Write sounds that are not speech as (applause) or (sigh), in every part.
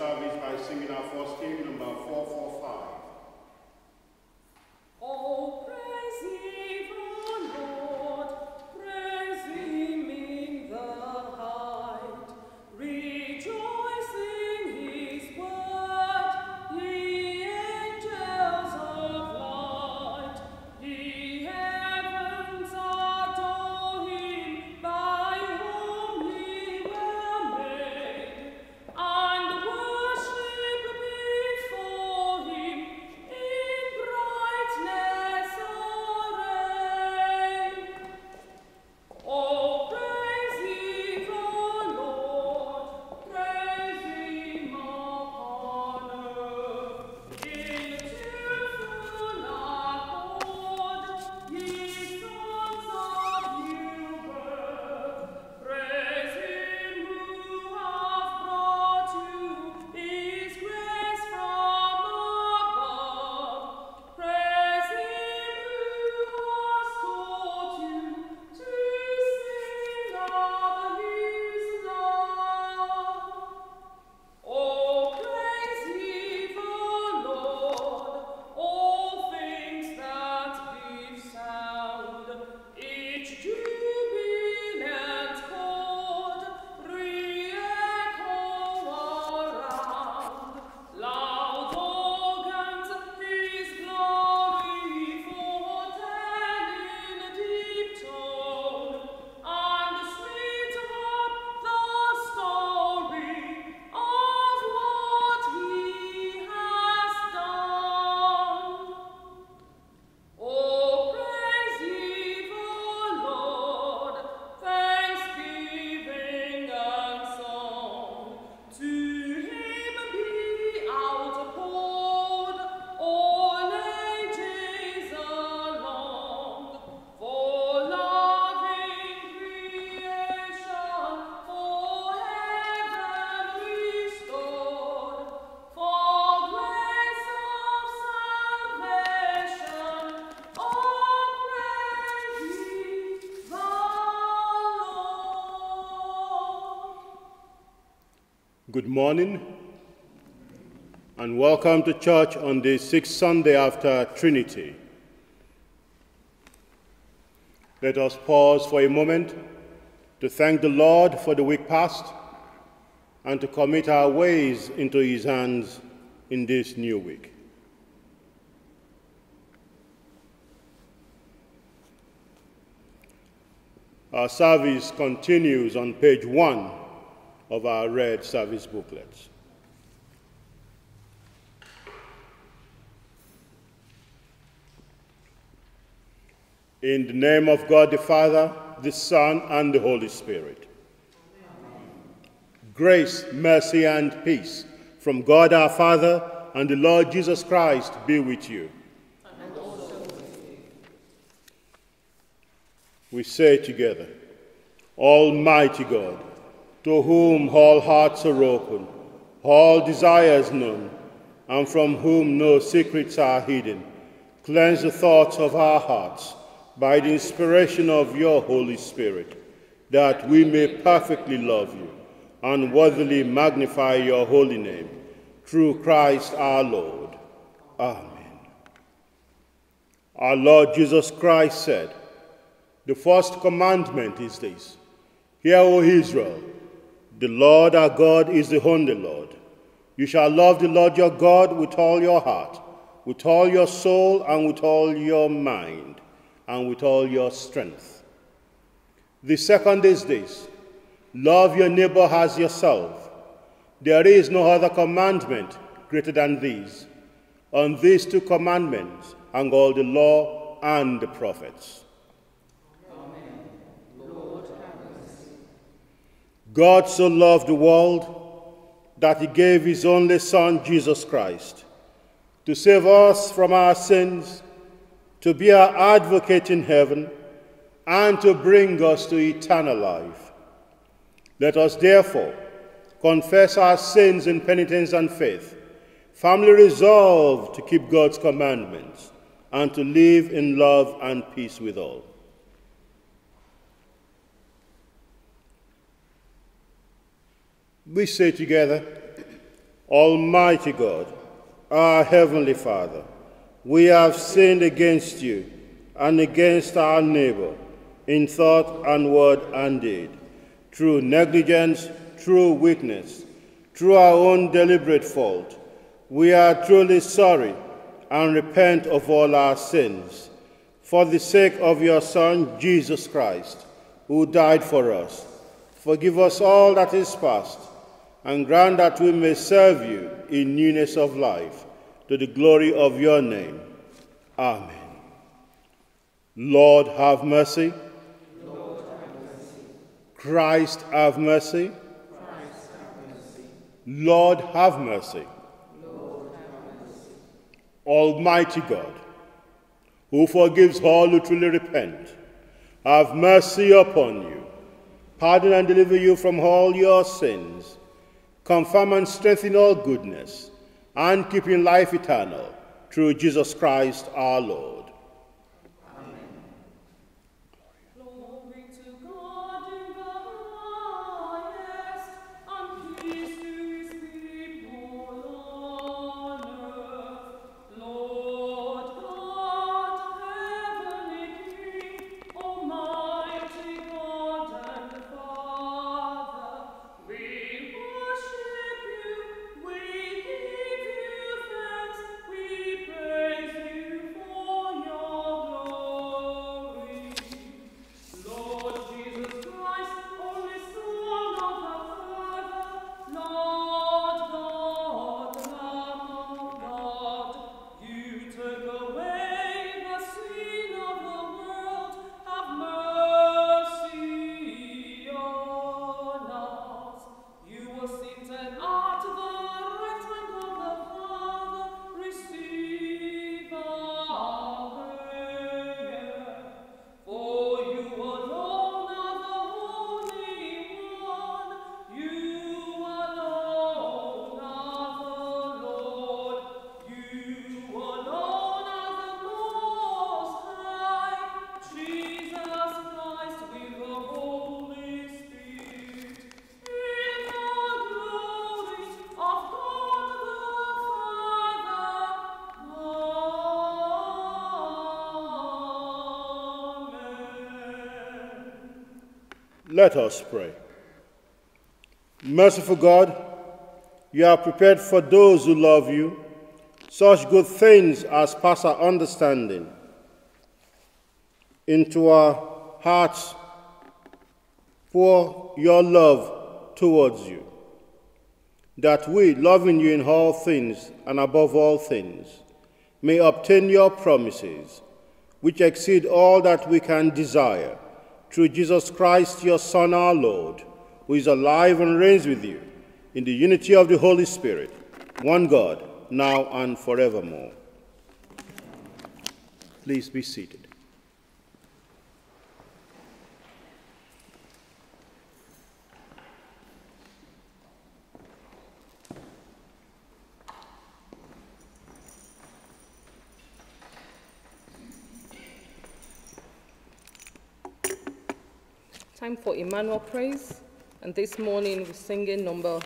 service by singing our first hymn, number 445. Good morning and welcome to church on the sixth Sunday after Trinity. Let us pause for a moment to thank the Lord for the week past and to commit our ways into His hands in this new week. Our service continues on page one of our red service booklets. In the name of God the Father, the Son, and the Holy Spirit. Grace, mercy, and peace from God our Father and the Lord Jesus Christ be with you. We say together, Almighty God, to whom all hearts are open, all desires known, and from whom no secrets are hidden, cleanse the thoughts of our hearts by the inspiration of your Holy Spirit, that we may perfectly love you and worthily magnify your holy name, through Christ our Lord. Amen. Our Lord Jesus Christ said, The first commandment is this Hear, O Israel, the Lord our God is the only Lord. You shall love the Lord your God with all your heart, with all your soul, and with all your mind, and with all your strength. The second is this love your neighbor as yourself. There is no other commandment greater than these. On these two commandments hang all the law and the prophets. God so loved the world that he gave his only Son, Jesus Christ, to save us from our sins, to be our advocate in heaven, and to bring us to eternal life. Let us therefore confess our sins in penitence and faith, firmly resolved to keep God's commandments and to live in love and peace with all. We say together, Almighty God, our Heavenly Father, we have sinned against you and against our neighbor in thought and word and deed, through negligence, through weakness, through our own deliberate fault. We are truly sorry and repent of all our sins. For the sake of your Son, Jesus Christ, who died for us, forgive us all that is past and grant that we may serve you in newness of life, to the glory of your name. Amen. Lord, have mercy. Lord, have mercy. Christ, have mercy. Christ, have mercy. Lord, have mercy. Lord, have mercy. Almighty God, who forgives all who truly repent, have mercy upon you, pardon and deliver you from all your sins confirm and strengthen all goodness, and keep in life eternal, through Jesus Christ our Lord. Let us pray. Merciful God, you have prepared for those who love you such good things as pass our understanding. Into our hearts, pour your love towards you, that we, loving you in all things and above all things, may obtain your promises, which exceed all that we can desire through Jesus Christ, your Son, our Lord, who is alive and reigns with you in the unity of the Holy Spirit, one God, now and forevermore. Please be seated. For Emmanuel praise. And this morning we're singing number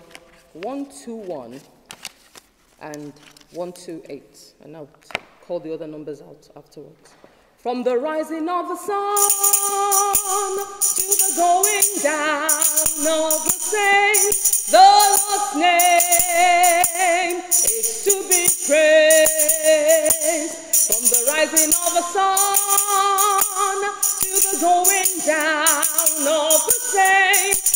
121 and 128. And I'll call the other numbers out afterwards. From the rising of the sun to the going down of the same, the Lord's name is to be praised. From the rising of the sun the going down of the same,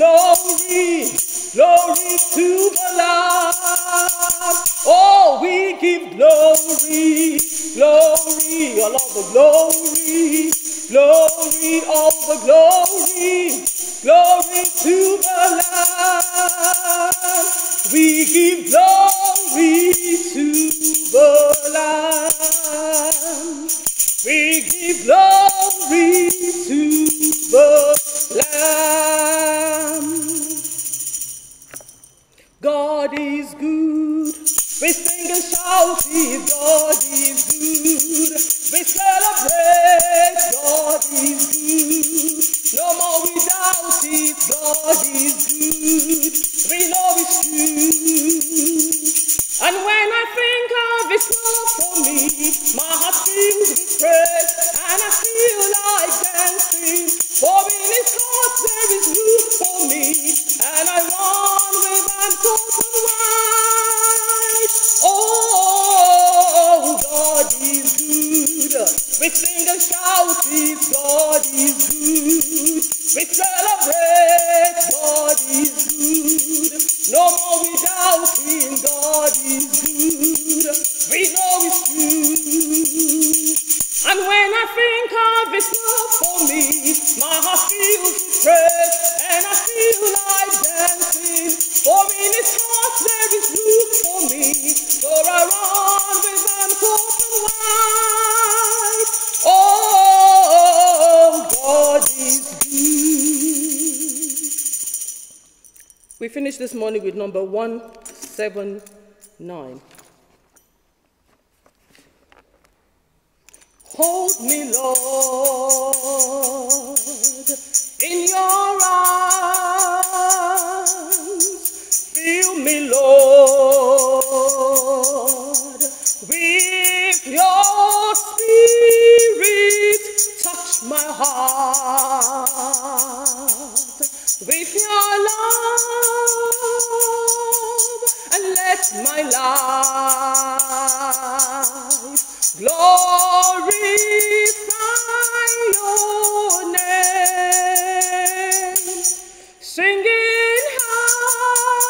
glory, glory to the Lamb. Oh, we give glory, glory, all of the glory, glory, all the glory, glory to the Lamb. We give glory to the Lamb. We give glory to the Lamb. God is good. We sing and shout, if God is good. We celebrate, God is good. No more we doubt it, God is good. We know it's true. And when I think of His love for me, my heart with praise, and I feel like dancing. For in His heart there is room for me, and I run with arms open wide. Oh, God is good. We sing and shout, His God is good. We celebrate, God is good. No more we doubt in God is good. We know it's true. And when I think of His love for me, my heart fills with and I feel like dancing. For in His heart there is room for me, so I run with arms We finish this morning with number 179. Hold me, Lord, in your arms. Fill me, Lord, with your spirit. Touch my heart with your love and let my life glorify your name. Singing hallelujah.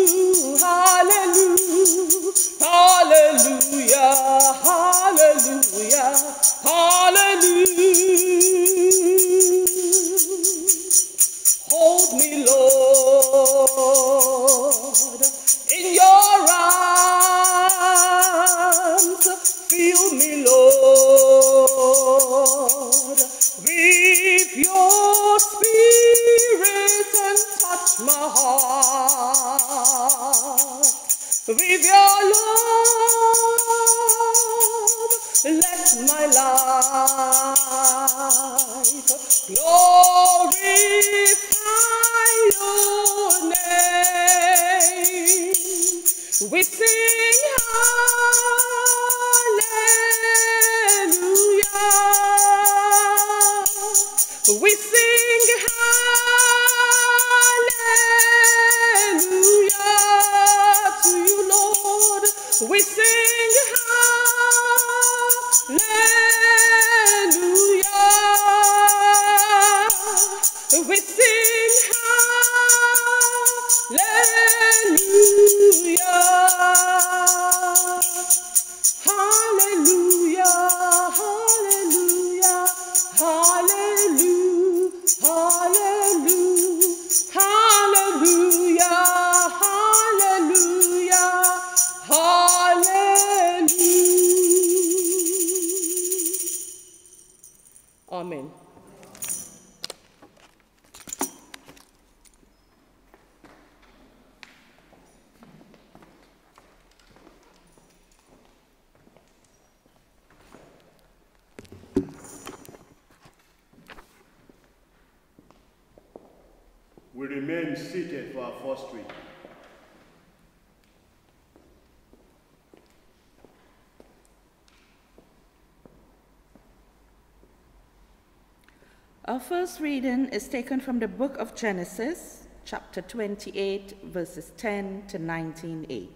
first reading is taken from the book of Genesis, chapter 28, verses 10 to 19a.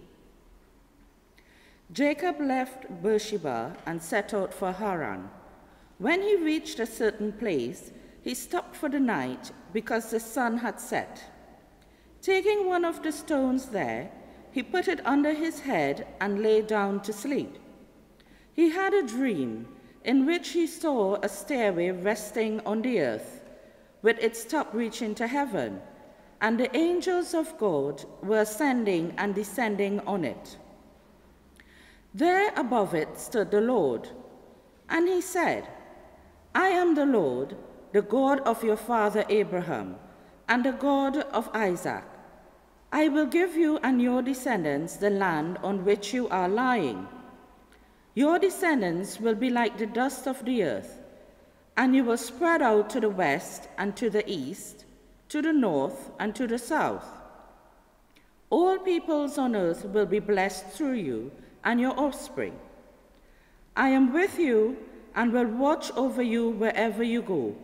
Jacob left Beersheba and set out for Haran. When he reached a certain place, he stopped for the night because the sun had set. Taking one of the stones there, he put it under his head and lay down to sleep. He had a dream in which he saw a stairway resting on the earth, with its top reaching to heaven, and the angels of God were ascending and descending on it. There above it stood the Lord, and he said, I am the Lord, the God of your father Abraham, and the God of Isaac. I will give you and your descendants the land on which you are lying. Your descendants will be like the dust of the earth, and you will spread out to the west and to the east, to the north and to the south. All peoples on earth will be blessed through you and your offspring. I am with you and will watch over you wherever you go,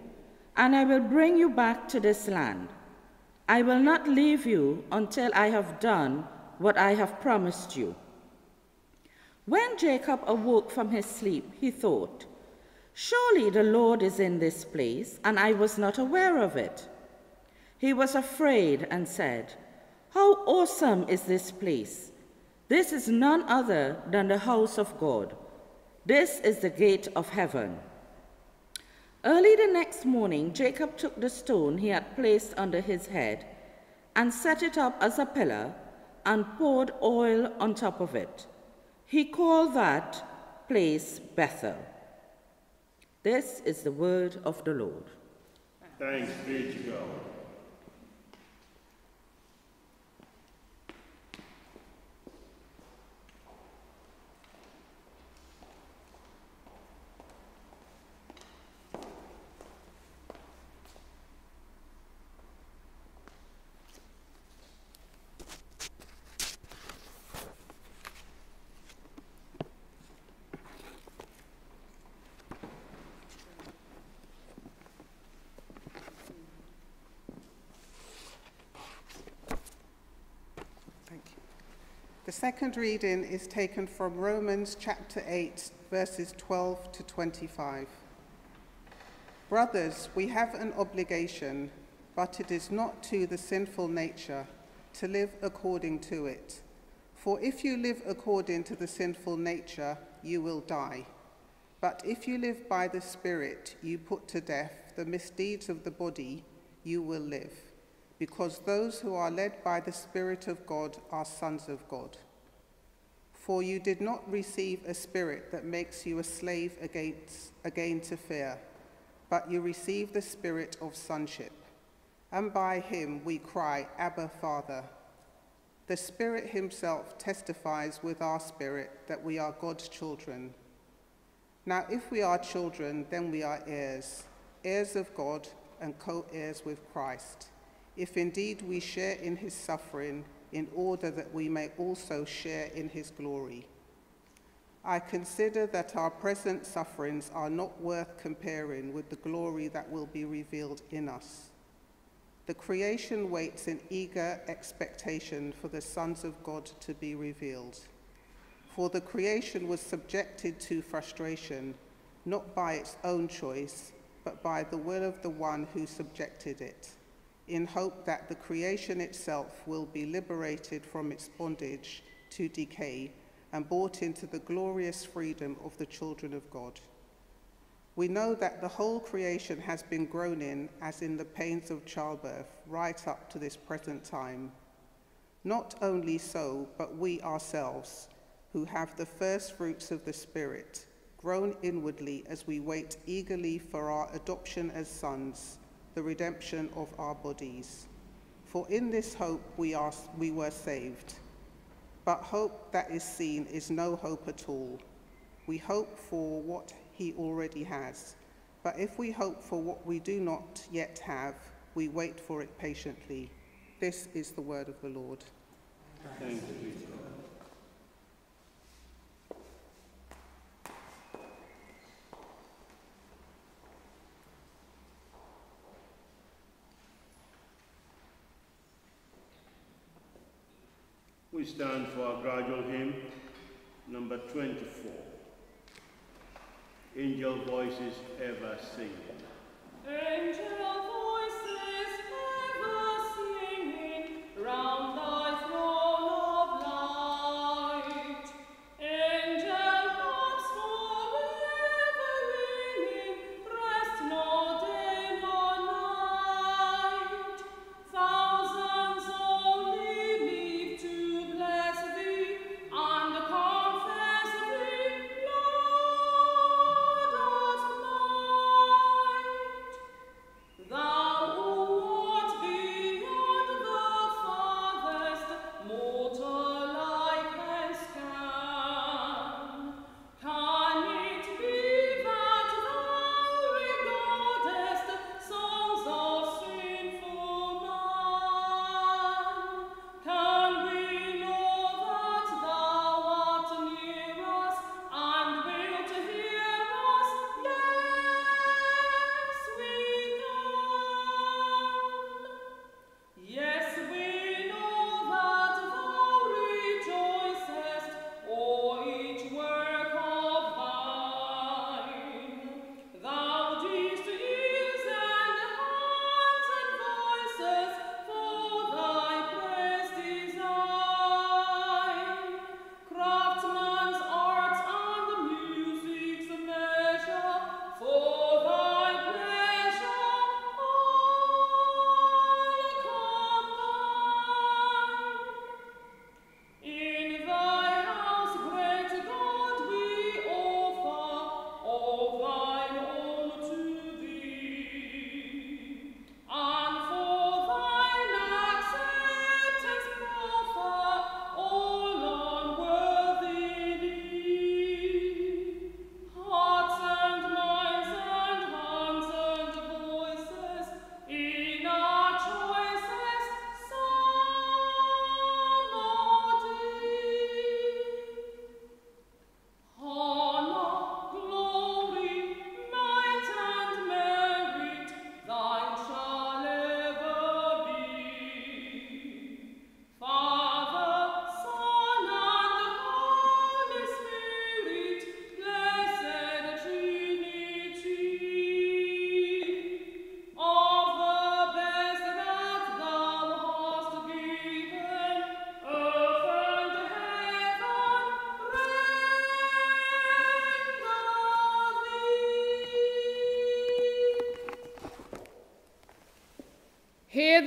and I will bring you back to this land. I will not leave you until I have done what I have promised you. When Jacob awoke from his sleep, he thought, Surely the Lord is in this place, and I was not aware of it. He was afraid and said, How awesome is this place! This is none other than the house of God. This is the gate of heaven. Early the next morning, Jacob took the stone he had placed under his head and set it up as a pillar and poured oil on top of it. He called that place Bethel. This is the word of the Lord. Thanks be to God. Thank you. The second reading is taken from Romans chapter 8, verses 12 to 25. Brothers, we have an obligation, but it is not to the sinful nature to live according to it. For if you live according to the sinful nature, you will die. But if you live by the Spirit, you put to death the misdeeds of the body, you will live. Because those who are led by the Spirit of God are sons of God. For you did not receive a spirit that makes you a slave against, again to fear, but you received the spirit of sonship. And by him we cry, Abba, Father. The Spirit himself testifies with our spirit that we are God's children. Now, if we are children, then we are heirs, heirs of God and co heirs with Christ, if indeed we share in his suffering, in order that we may also share in his glory. I consider that our present sufferings are not worth comparing with the glory that will be revealed in us. The creation waits in eager expectation for the sons of God to be revealed. For the creation was subjected to frustration, not by its own choice, but by the will of the one who subjected it, in hope that the creation itself will be liberated from its bondage to decay and brought into the glorious freedom of the children of God. We know that the whole creation has been groaning as in the pains of childbirth right up to this present time. Not only so, but we ourselves, who have the first fruits of the Spirit, groan inwardly as we wait eagerly for our adoption as sons, the redemption of our bodies. For in this hope we, are, we were saved. But hope that is seen is no hope at all. We hope for what he already has. But if we hope for what we do not yet have, we wait for it patiently. This is the word of the Lord. Thank you, stand for our gradual hymn, number 24. Angel voices ever sing. Angel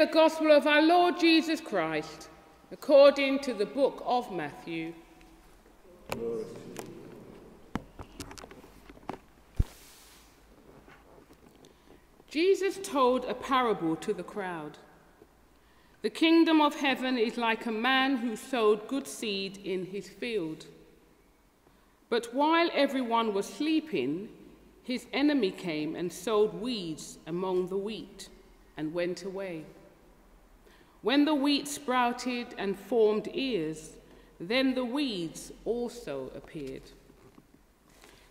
the gospel of our Lord Jesus Christ according to the book of Matthew. Jesus told a parable to the crowd. The kingdom of heaven is like a man who sowed good seed in his field. But while everyone was sleeping, his enemy came and sowed weeds among the wheat and went away. When the wheat sprouted and formed ears, then the weeds also appeared.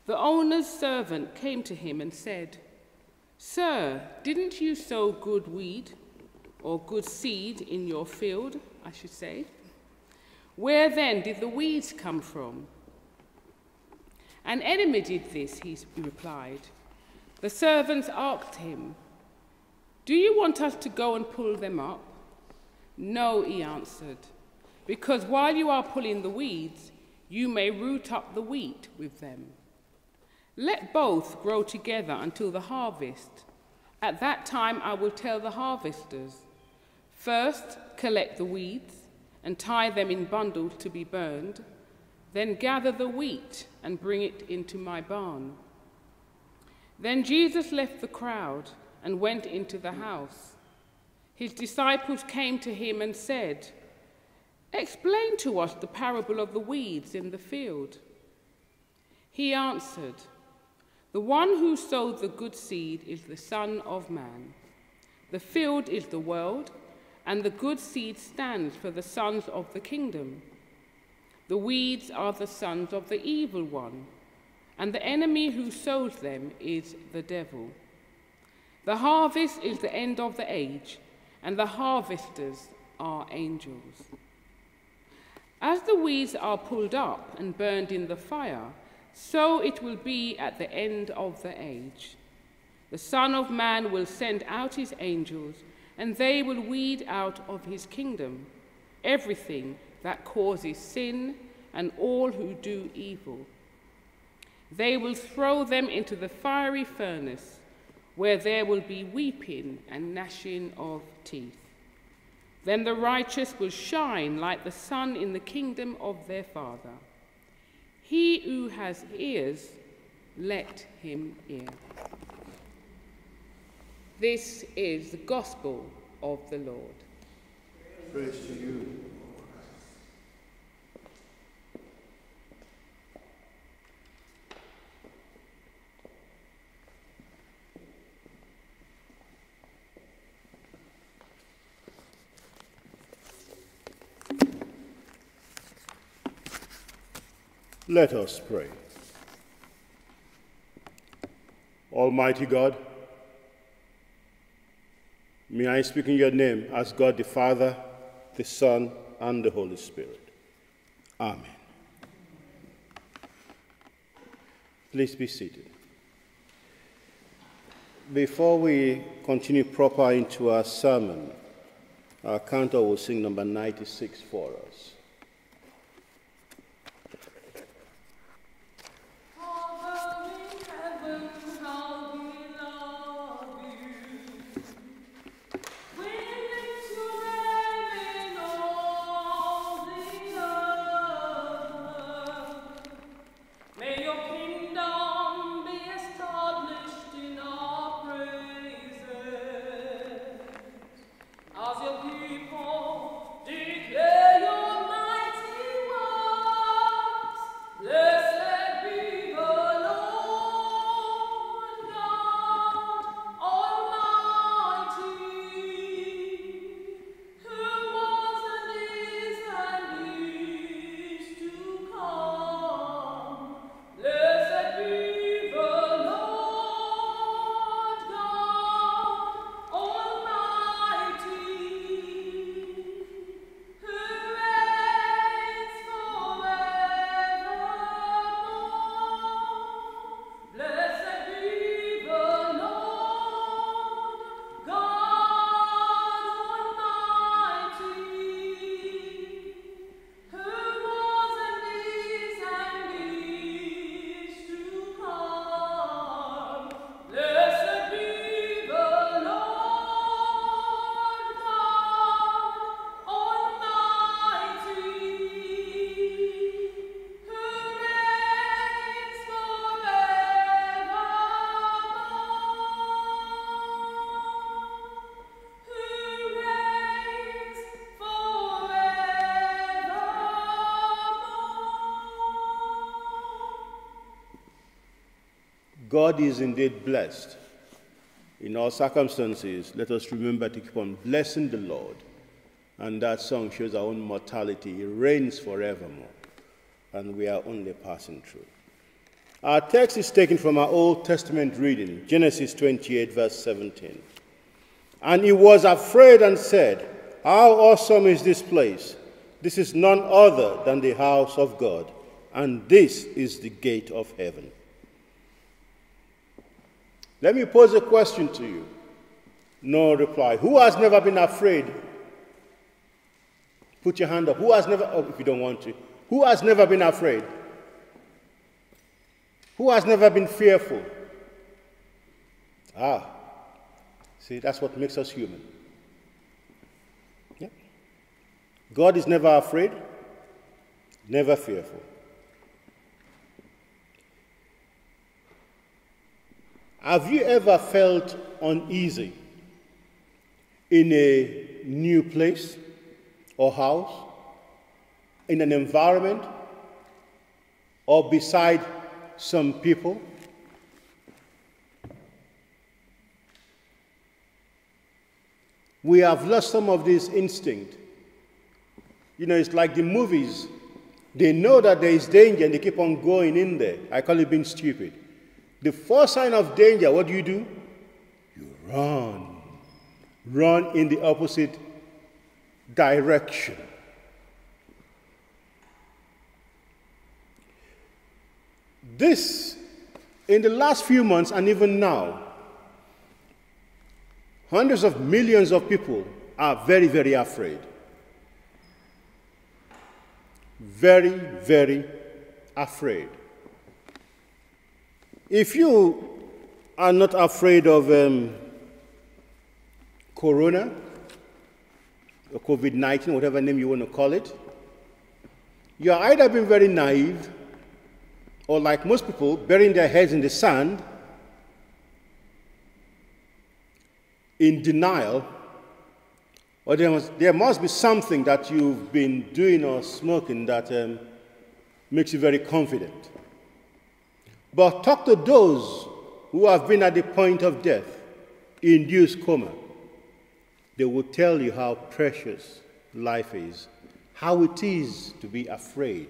The owner's servant came to him and said, Sir, didn't you sow good weed or good seed in your field, I should say? Where then did the weeds come from? An enemy did this, he replied. The servants asked him, Do you want us to go and pull them up? No, he answered, because while you are pulling the weeds, you may root up the wheat with them. Let both grow together until the harvest. At that time, I will tell the harvesters first, collect the weeds and tie them in bundles to be burned, then gather the wheat and bring it into my barn. Then Jesus left the crowd and went into the house. His disciples came to him and said, Explain to us the parable of the weeds in the field. He answered, The one who sowed the good seed is the Son of Man. The field is the world, and the good seed stands for the sons of the kingdom. The weeds are the sons of the evil one, and the enemy who sows them is the devil. The harvest is the end of the age, and the harvesters are angels. As the weeds are pulled up and burned in the fire, so it will be at the end of the age. The Son of Man will send out his angels, and they will weed out of his kingdom everything that causes sin and all who do evil. They will throw them into the fiery furnace, where there will be weeping and gnashing of teeth. Then the righteous will shine like the sun in the kingdom of their Father. He who has ears, let him hear. This is the gospel of the Lord. Praise to you. Let us pray. Almighty God, may I speak in your name as God the Father, the Son, and the Holy Spirit. Amen. Please be seated. Before we continue proper into our sermon, our cantor will sing number 96 for us. God is indeed blessed. In all circumstances, let us remember to keep on blessing the Lord. And that song shows our own mortality. He reigns forevermore, and we are only passing through. Our text is taken from our Old Testament reading, Genesis 28, verse 17. And he was afraid and said, How awesome is this place! This is none other than the house of God, and this is the gate of heaven. Let me pose a question to you. No reply. Who has never been afraid? Put your hand up. Who has never, oh, if you don't want to, who has never been afraid? Who has never been fearful? Ah, see, that's what makes us human. Yeah. God is never afraid, never fearful. Have you ever felt uneasy in a new place or house, in an environment, or beside some people? We have lost some of this instinct. You know, it's like the movies. They know that there is danger and they keep on going in there. I call it being stupid. The first sign of danger, what do you do? You run. Run in the opposite direction. This, in the last few months and even now, hundreds of millions of people are very, very afraid. Very, very afraid. If you are not afraid of um, corona, or COVID 19, whatever name you want to call it, you're either being very naive or like most people, burying their heads in the sand in denial, or there must, there must be something that you've been doing or smoking that um, makes you very confident. But talk to those who have been at the point of death, induced coma. They will tell you how precious life is, how it is to be afraid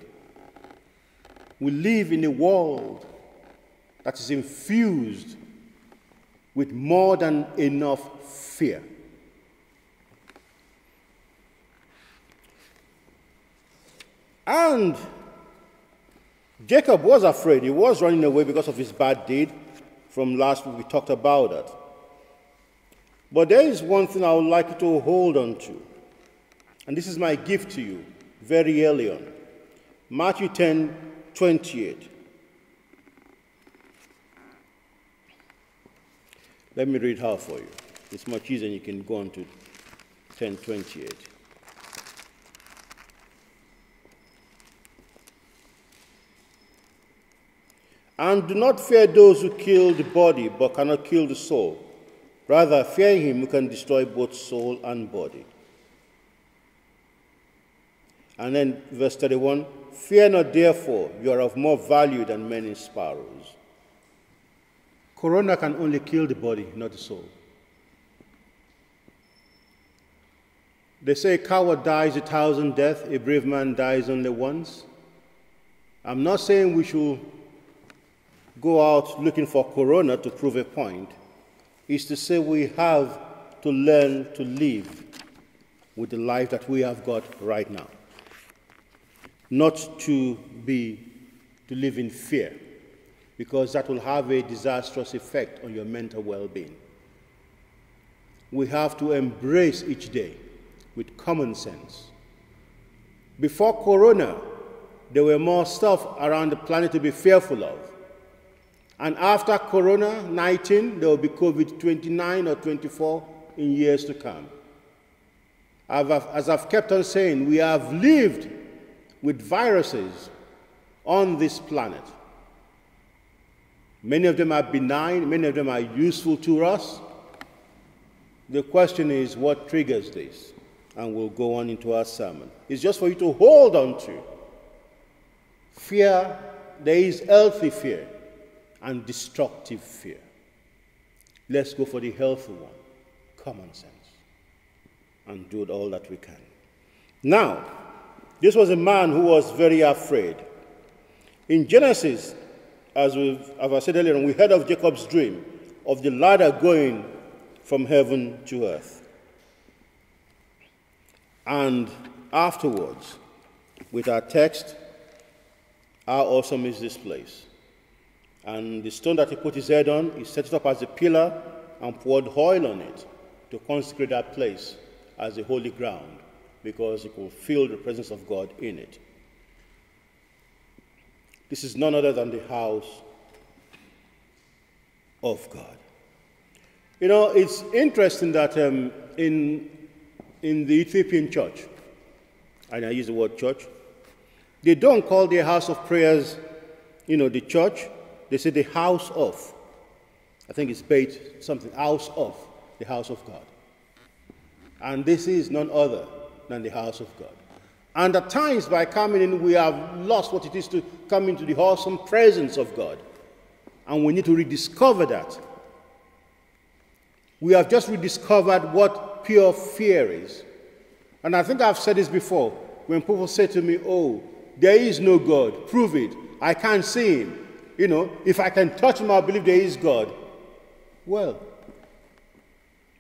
we live in a world that is infused with more than enough fear. And Jacob was afraid. He was running away because of his bad deed. From last week, we talked about that. But there is one thing I would like you to hold on to. And this is my gift to you very early on. Matthew 10 28. Let me read half for you. It's much easier and you can go on to 1028. And do not fear those who kill the body but cannot kill the soul. Rather, fear him who can destroy both soul and body. And then verse 31 Fear not, therefore, you are of more value than many sparrows. Corona can only kill the body, not the soul. They say a coward dies a thousand deaths, a brave man dies only once. I'm not saying we should go out looking for corona to prove a point. is to say we have to learn to live with the life that we have got right now. Not to be to live in fear because that will have a disastrous effect on your mental well-being. We have to embrace each day with common sense. Before corona there were more stuff around the planet to be fearful of and after corona 19 there will be covid 29 or 24 in years to come as i've kept on saying we have lived with viruses on this planet. Many of them are benign, many of them are useful to us. The question is, what triggers this? And we'll go on into our sermon. It's just for you to hold on to. Fear, there is healthy fear, and destructive fear. Let's go for the healthy one, common sense, and do all that we can. Now, this was a man who was very afraid. In Genesis, as, we've, as I said earlier, we heard of Jacob's dream of the ladder going from heaven to earth. And afterwards, with our text, how awesome is this place? And the stone that he put his head on, he set it up as a pillar and poured oil on it to consecrate that place as a holy ground because he could feel the presence of God in it. This is none other than the house of God. You know, it's interesting that um, in, in the Ethiopian church, and I use the word church, they don't call their house of prayers, you know, the church. They say the house of. I think it's Beit something, house of, the house of God. And this is none other than the house of God. And at times, by coming in, we have lost what it is to come into the awesome presence of God. And we need to rediscover that. We have just rediscovered what pure fear is. And I think I've said this before. When people say to me, Oh, there is no God, prove it. I can't see him. You know, if I can touch him, I believe there is God. Well,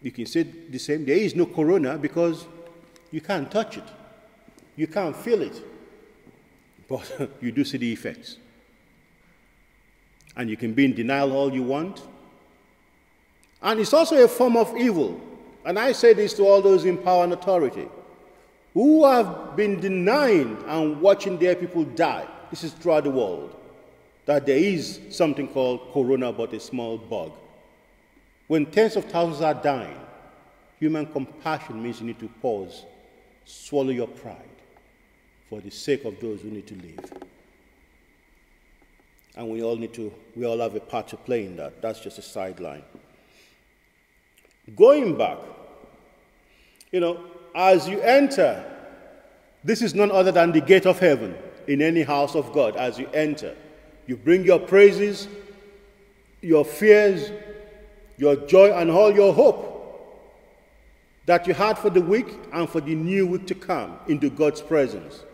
you can say the same. There is no corona because you can't touch it, you can't feel it, but (laughs) you do see the effects. And you can be in denial all you want. And it's also a form of evil. And I say this to all those in power and authority who have been denying and watching their people die. This is throughout the world. That there is something called corona, but a small bug. When tens of thousands are dying, human compassion means you need to pause, swallow your pride for the sake of those who need to live. And we all need to, we all have a part to play in that. That's just a sideline. Going back, you know, as you enter, this is none other than the gate of heaven in any house of God. As you enter, you bring your praises, your fears, your joy, and all your hope that you had for the week and for the new week to come into God's presence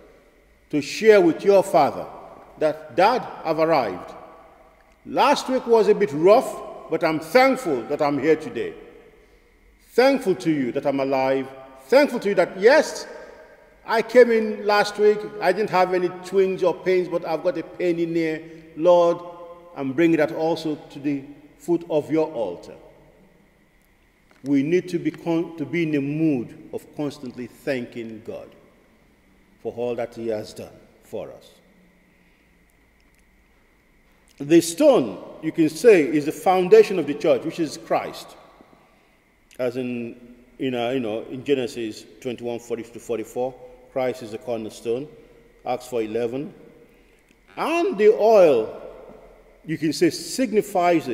to share with your Father that Dad, I've arrived. Last week was a bit rough, but I'm thankful that I'm here today. Thankful to you that I'm alive Thankful to you that, yes, I came in last week. I didn't have any twinges or pains, but I've got a pain in there. Lord, I'm bringing that also to the foot of your altar. We need to be, con- to be in a mood of constantly thanking God for all that He has done for us. The stone, you can say, is the foundation of the church, which is Christ. As in in, uh, you know, in Genesis 21 40 to 44, Christ is the cornerstone. Acts 4.11. And the oil, you can say, signifies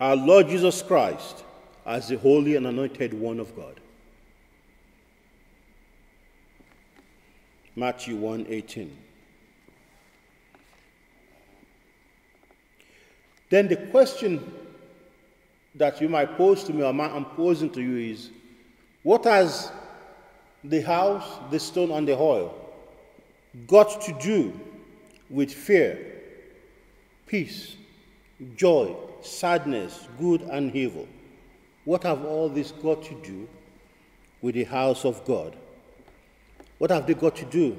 our Lord Jesus Christ as the holy and anointed one of God. Matthew 1 18. Then the question that you might pose to me or I'm posing to you is what has the house, the stone, and the oil got to do with fear, peace, joy, sadness, good and evil? What have all this got to do with the house of God? What have they got to do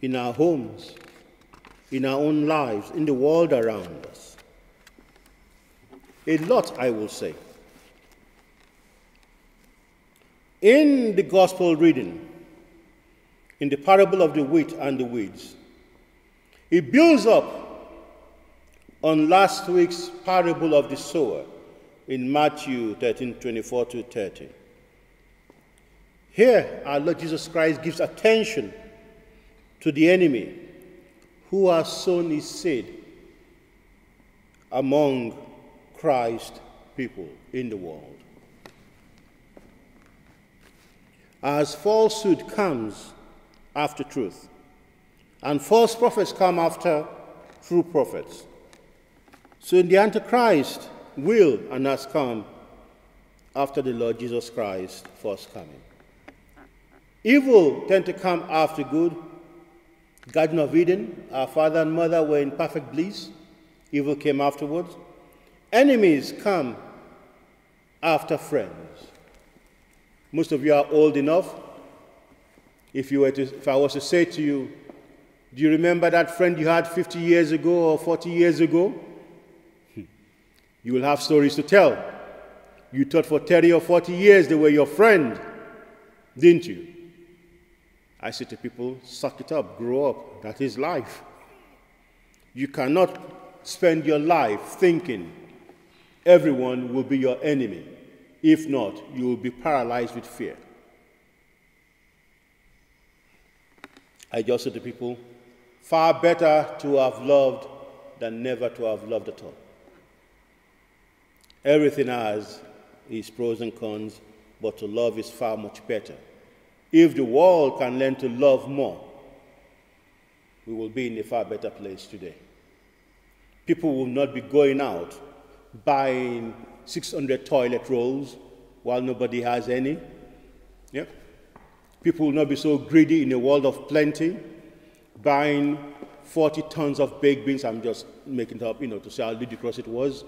in our homes, in our own lives, in the world around us? A lot, I will say. In the gospel reading, in the parable of the wheat and the weeds, it builds up on last week's parable of the sower in Matthew 13 24 to 30. Here, our Lord Jesus Christ gives attention to the enemy who has sown his seed among Christ's people in the world. As falsehood comes after truth, and false prophets come after true prophets. So the Antichrist will and has come after the Lord Jesus Christ first coming. Evil tend to come after good. Garden of Eden, our father and mother were in perfect bliss. Evil came afterwards. Enemies come after friends. Most of you are old enough. If, you were to, if I was to say to you, do you remember that friend you had 50 years ago or 40 years ago? (laughs) You will have stories to tell. You thought for 30 or 40 years they were your friend, didn't you? I say to people, suck it up, grow up. That is life. You cannot spend your life thinking everyone will be your enemy. If not, you will be paralyzed with fear. I just said to people, far better to have loved than never to have loved at all. Everything has its pros and cons, but to love is far much better. If the world can learn to love more, we will be in a far better place today. People will not be going out buying 600 toilet rolls while nobody has any. Yeah? People will not be so greedy in a world of plenty, buying 40 tons of baked beans. I'm just making it up, you know, to say how ludicrous it was.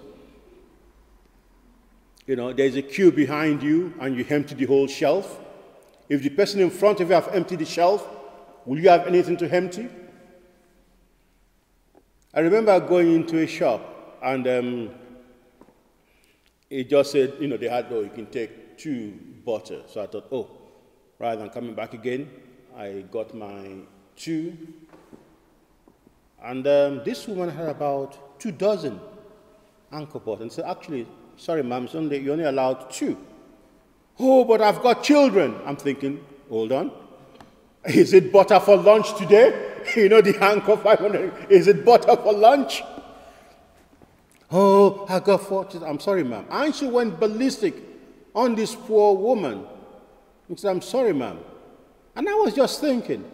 You know, there's a queue behind you and you empty the whole shelf. If the person in front of you have emptied the shelf, will you have anything to empty? I remember going into a shop and um, it just said, you know, they had, oh, you can take two butter. So I thought, oh, rather than coming back again, I got my two. And um, this woman had about two dozen anchor butter. And said, actually, sorry, ma'am, only, you're only allowed two. Oh, but I've got children. I'm thinking, hold on. Is it butter for lunch today? (laughs) You know, the anchor 500. Is it butter for lunch? Oh, I got 40. I'm sorry, ma'am. And she went ballistic on this poor woman. He said, I'm sorry, ma'am. And I was just thinking,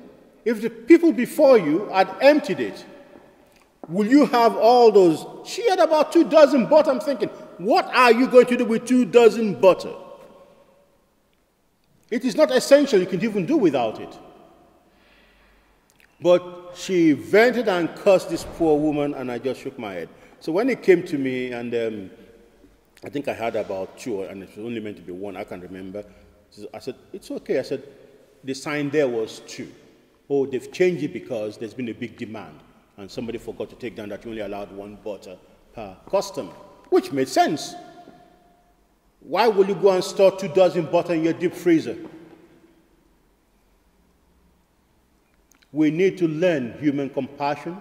if the people before you had emptied it, will you have all those? She had about two dozen butter. I'm thinking, what are you going to do with two dozen butter? It is not essential, you can even do without it. But she vented and cursed this poor woman, and I just shook my head. So when it came to me, and um, I think I had about two, and it was only meant to be one, I can't remember. I said, It's okay. I said, The sign there was two. Oh, they've changed it because there's been a big demand, and somebody forgot to take down that you only allowed one butter per customer, which made sense. Why will you go and store two dozen butter in your deep freezer? We need to learn human compassion,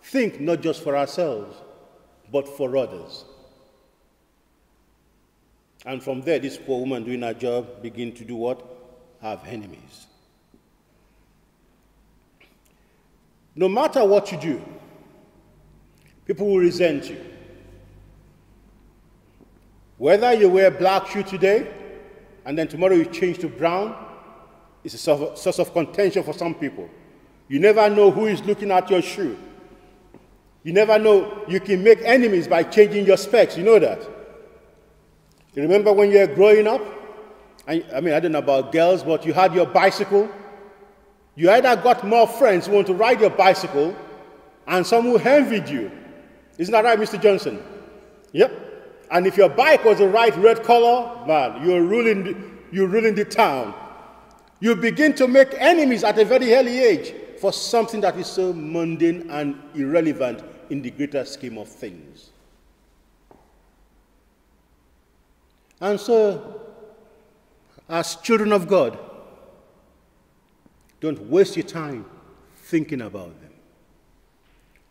think not just for ourselves, but for others. And from there, this poor woman doing her job begin to do what? Have enemies. No matter what you do, people will resent you. Whether you wear black shoe today and then tomorrow you change to brown, it's a source of contention for some people. You never know who is looking at your shoe. You never know. You can make enemies by changing your specs. You know that. You remember when you were growing up? I, I mean, I don't know about girls, but you had your bicycle. You either got more friends who want to ride your bicycle and some who envied you. Isn't that right, Mr. Johnson? Yep. And if your bike was the right red color, man, you're ruling, you're ruling the town. You begin to make enemies at a very early age for something that is so mundane and irrelevant in the greater scheme of things. And so, as children of God, don't waste your time thinking about them.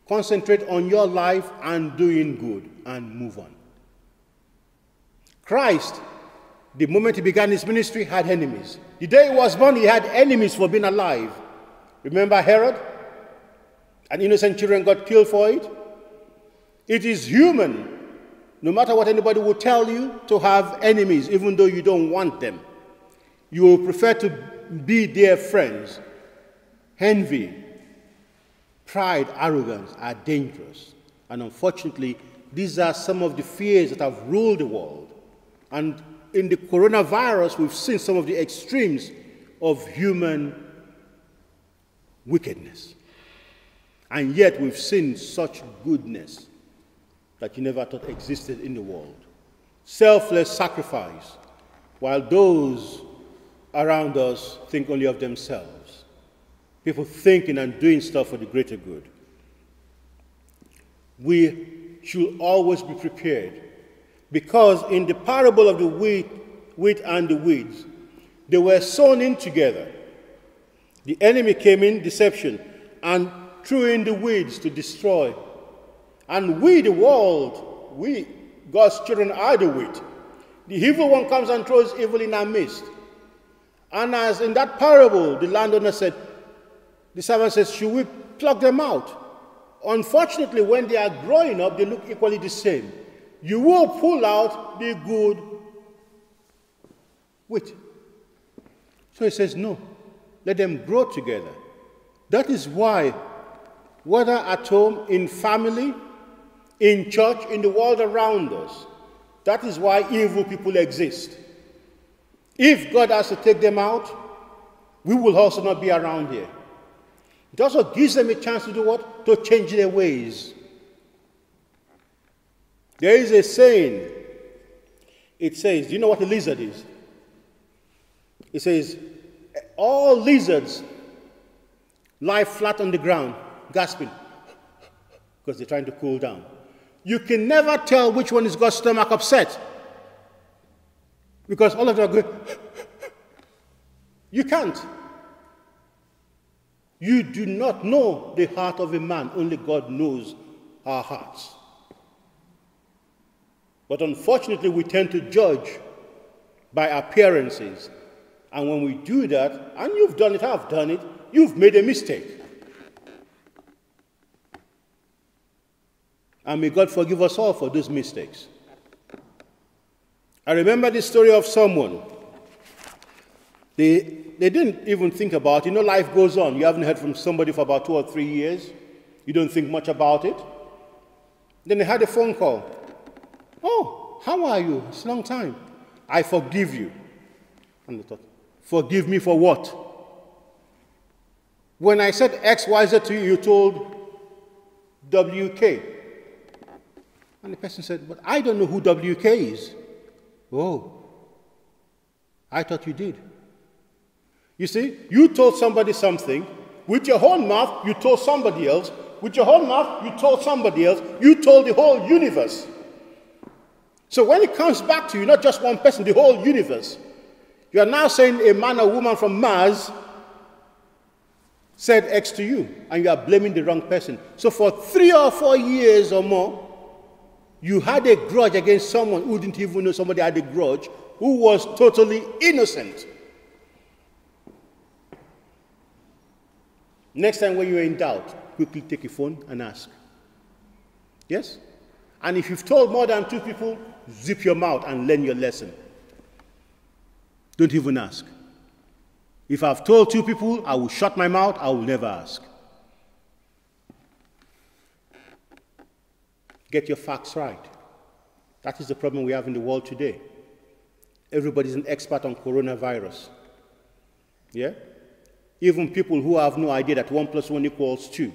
Concentrate on your life and doing good and move on. Christ, the moment he began his ministry, had enemies. The day he was born, he had enemies for being alive. Remember Herod? And innocent children got killed for it. It is human, no matter what anybody will tell you, to have enemies, even though you don't want them. You will prefer to be their friends. Envy, pride, arrogance are dangerous. And unfortunately, these are some of the fears that have ruled the world. And in the coronavirus, we've seen some of the extremes of human wickedness. And yet, we've seen such goodness that you never thought existed in the world. Selfless sacrifice, while those around us think only of themselves. People thinking and doing stuff for the greater good. We should always be prepared because in the parable of the wheat, wheat and the weeds, they were sown in together. The enemy came in deception and threw in the weeds to destroy. And we, the world, we, God's children, are the wheat. The evil one comes and throws evil in our midst. And as in that parable, the landowner said, the servant says, Should we pluck them out? Unfortunately, when they are growing up, they look equally the same. You will pull out the good wheat. So he says, No, let them grow together. That is why, whether at home, in family, in church, in the world around us, that is why evil people exist. If God has to take them out, we will also not be around here. It also gives them a chance to do what? To change their ways. There is a saying. It says, do you know what a lizard is? It says, all lizards lie flat on the ground, gasping, because they're trying to cool down. You can never tell which one is got stomach upset. Because all of them are going, you can't. You do not know the heart of a man, only God knows our hearts. But unfortunately, we tend to judge by appearances. And when we do that, and you've done it, I've done it, you've made a mistake. And may God forgive us all for those mistakes. I remember the story of someone. They, they didn't even think about it. You know, life goes on. You haven't heard from somebody for about two or three years. You don't think much about it. Then they had a phone call. Oh, how are you? It's a long time. I forgive you. And they thought, forgive me for what? When I said X, Y, Z to you, you told WK. And the person said, but I don't know who WK is. Oh, I thought you did. You see, you told somebody something. With your whole mouth, you told somebody else. With your whole mouth, you told somebody else. You told the whole universe. So when it comes back to you, not just one person, the whole universe, you are now saying a man or woman from Mars said X to you, and you are blaming the wrong person. So for three or four years or more, you had a grudge against someone who didn't even know somebody had a grudge, who was totally innocent. Next time when you're in doubt, quickly take a phone and ask. Yes? And if you've told more than two people, zip your mouth and learn your lesson. Don't even ask. If I've told two people, I will shut my mouth, I will never ask. Get your facts right. That is the problem we have in the world today. Everybody's an expert on coronavirus. Yeah? Even people who have no idea that 1 plus 1 equals 2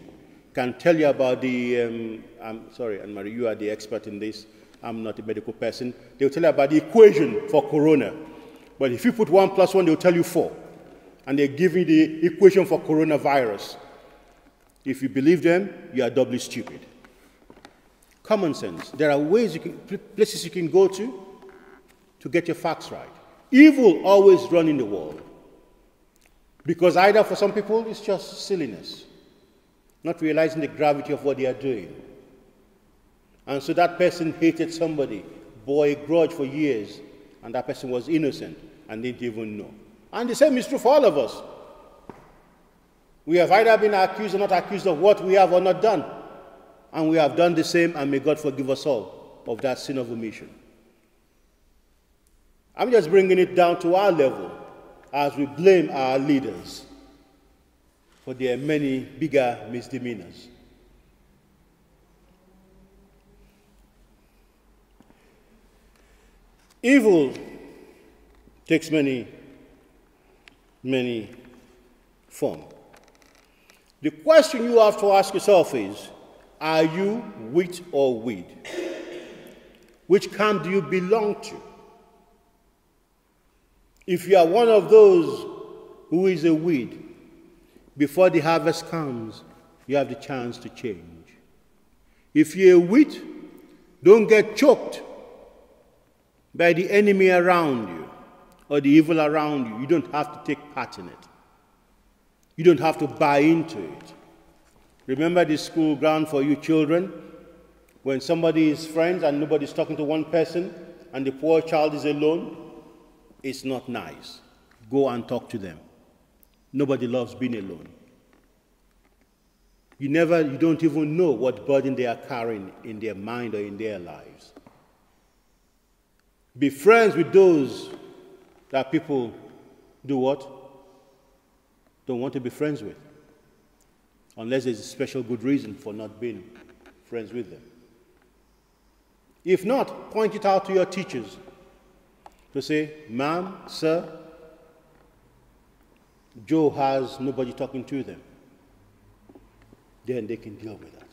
can tell you about the, um, I'm sorry, Anne Marie, you are the expert in this. I'm not a medical person. They'll tell you about the equation for corona. But if you put 1 plus 1, they'll tell you 4. And they're giving the equation for coronavirus. If you believe them, you are doubly stupid. Common sense. There are ways you can, places you can go to to get your facts right. Evil always run in the world. Because either for some people it's just silliness, not realizing the gravity of what they are doing. And so that person hated somebody, bore a grudge for years, and that person was innocent and didn't even know. And the same is true for all of us. We have either been accused or not accused of what we have or not done. And we have done the same, and may God forgive us all of that sin of omission. I'm just bringing it down to our level as we blame our leaders. for their many bigger misdemeanors. Evil takes many, many forms. The question you have to ask yourself is Are you wheat or weed? Which camp do you belong to? If you are one of those who is a weed, before the harvest comes, you have the chance to change. If you're a wheat, don't get choked by the enemy around you or the evil around you. You don't have to take part in it. You don't have to buy into it. Remember the school ground for you children? When somebody is friends and nobody's talking to one person and the poor child is alone, it's not nice. Go and talk to them. Nobody loves being alone. You never, you don't even know what burden they are carrying in their mind or in their lives. Be friends with those that people do what? Don't want to be friends with. Unless there's a special good reason for not being friends with them. If not, point it out to your teachers to say, Ma'am, sir, Joe has nobody talking to them. Then they can deal with that.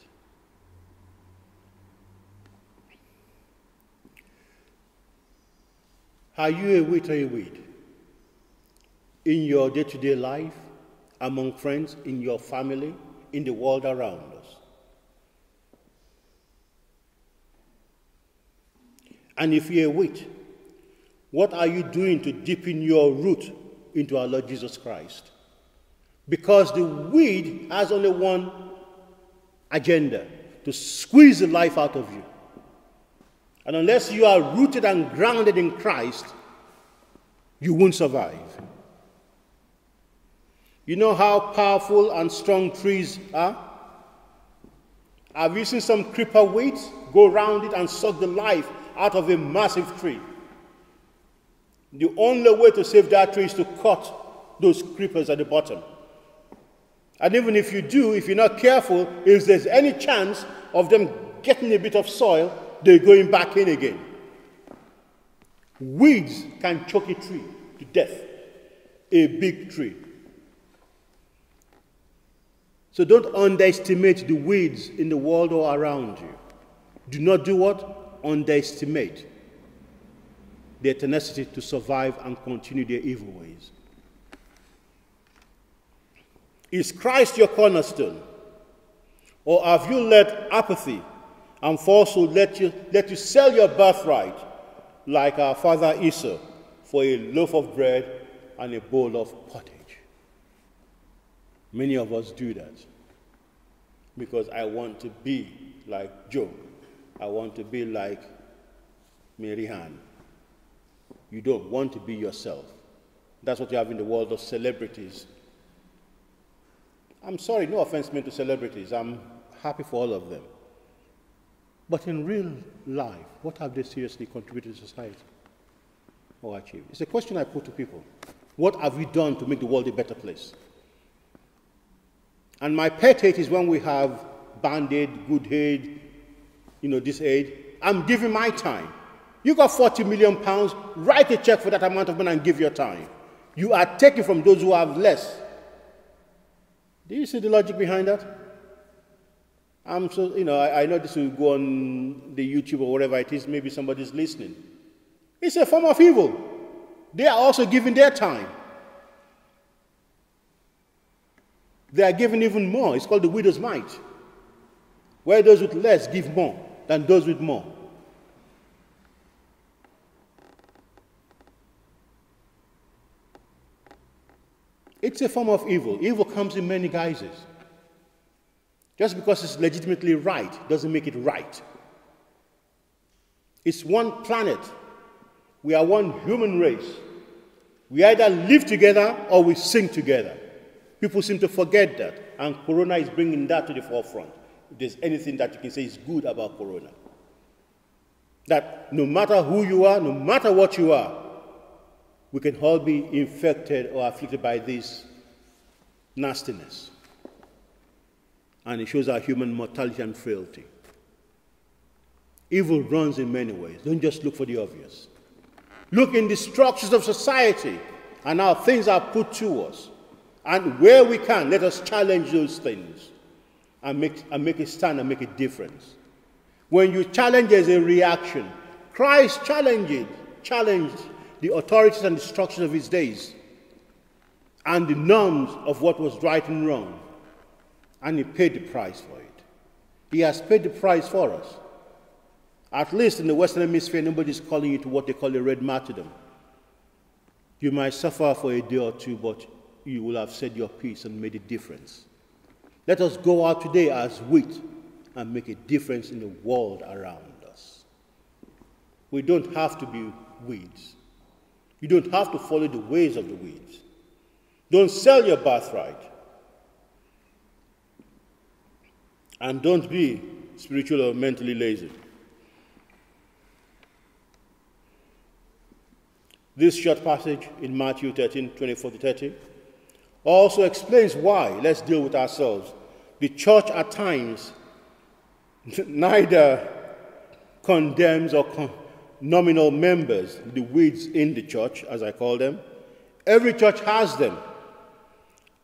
Are you a wit or a weed? In your day to day life, among friends, in your family, in the world around us? And if you're a wheat, what are you doing to deepen your root into our Lord Jesus Christ? Because the weed has only one agenda to squeeze the life out of you. And unless you are rooted and grounded in Christ, you won't survive. You know how powerful and strong trees are? Have you seen some creeper weeds go around it and suck the life out of a massive tree? The only way to save that tree is to cut those creepers at the bottom. And even if you do, if you're not careful, if there's any chance of them getting a bit of soil, they're going back in again. Weeds can choke a tree to death, a big tree. So don't underestimate the weeds in the world or around you. Do not do what? Underestimate their tenacity to survive and continue their evil ways. Is Christ your cornerstone? Or have you let apathy and falsehood let you, let you sell your birthright like our father Esau for a loaf of bread and a bowl of pottage? Many of us do that because I want to be like Joe. I want to be like Mary Ann. You don't want to be yourself. That's what you have in the world of celebrities. I'm sorry, no offense meant to celebrities. I'm happy for all of them. But in real life, what have they seriously contributed to society or achieved? It's a question I put to people. What have we done to make the world a better place? And my pet hate is when we have band aid, good aid, you know, this aid. I'm giving my time. You got 40 million pounds, write a check for that amount of money and give your time. You are taking from those who have less. Do you see the logic behind that? I'm so, you know, I, I know this will go on the YouTube or whatever it is, maybe somebody's listening. It's a form of evil. They are also giving their time. They are given even more. It's called the widow's mite. Where those with less give more than those with more. It's a form of evil. Evil comes in many guises. Just because it's legitimately right doesn't make it right. It's one planet. We are one human race. We either live together or we sing together. People seem to forget that, and Corona is bringing that to the forefront. If there's anything that you can say is good about Corona, that no matter who you are, no matter what you are, we can all be infected or afflicted by this nastiness. and it shows our human mortality and frailty. Evil runs in many ways. Don't just look for the obvious. Look in the structures of society and how things are put to us. And where we can, let us challenge those things and make, and make a stand and make a difference. When you challenge, there's a reaction. Christ challenged, challenged the authorities and the structures of his days and the norms of what was right and wrong. And he paid the price for it. He has paid the price for us. At least in the Western Hemisphere, nobody's calling it what they call a red martyrdom. You might suffer for a day or two, but you will have said your piece and made a difference. Let us go out today as wheat and make a difference in the world around us. We don't have to be weeds. You don't have to follow the ways of the weeds. Don't sell your birthright. And don't be spiritual or mentally lazy. This short passage in Matthew 13 24 to 30 also explains why, let's deal with ourselves. The church at times (laughs) neither condemns or con- nominal members, the weeds in the church, as I call them. Every church has them.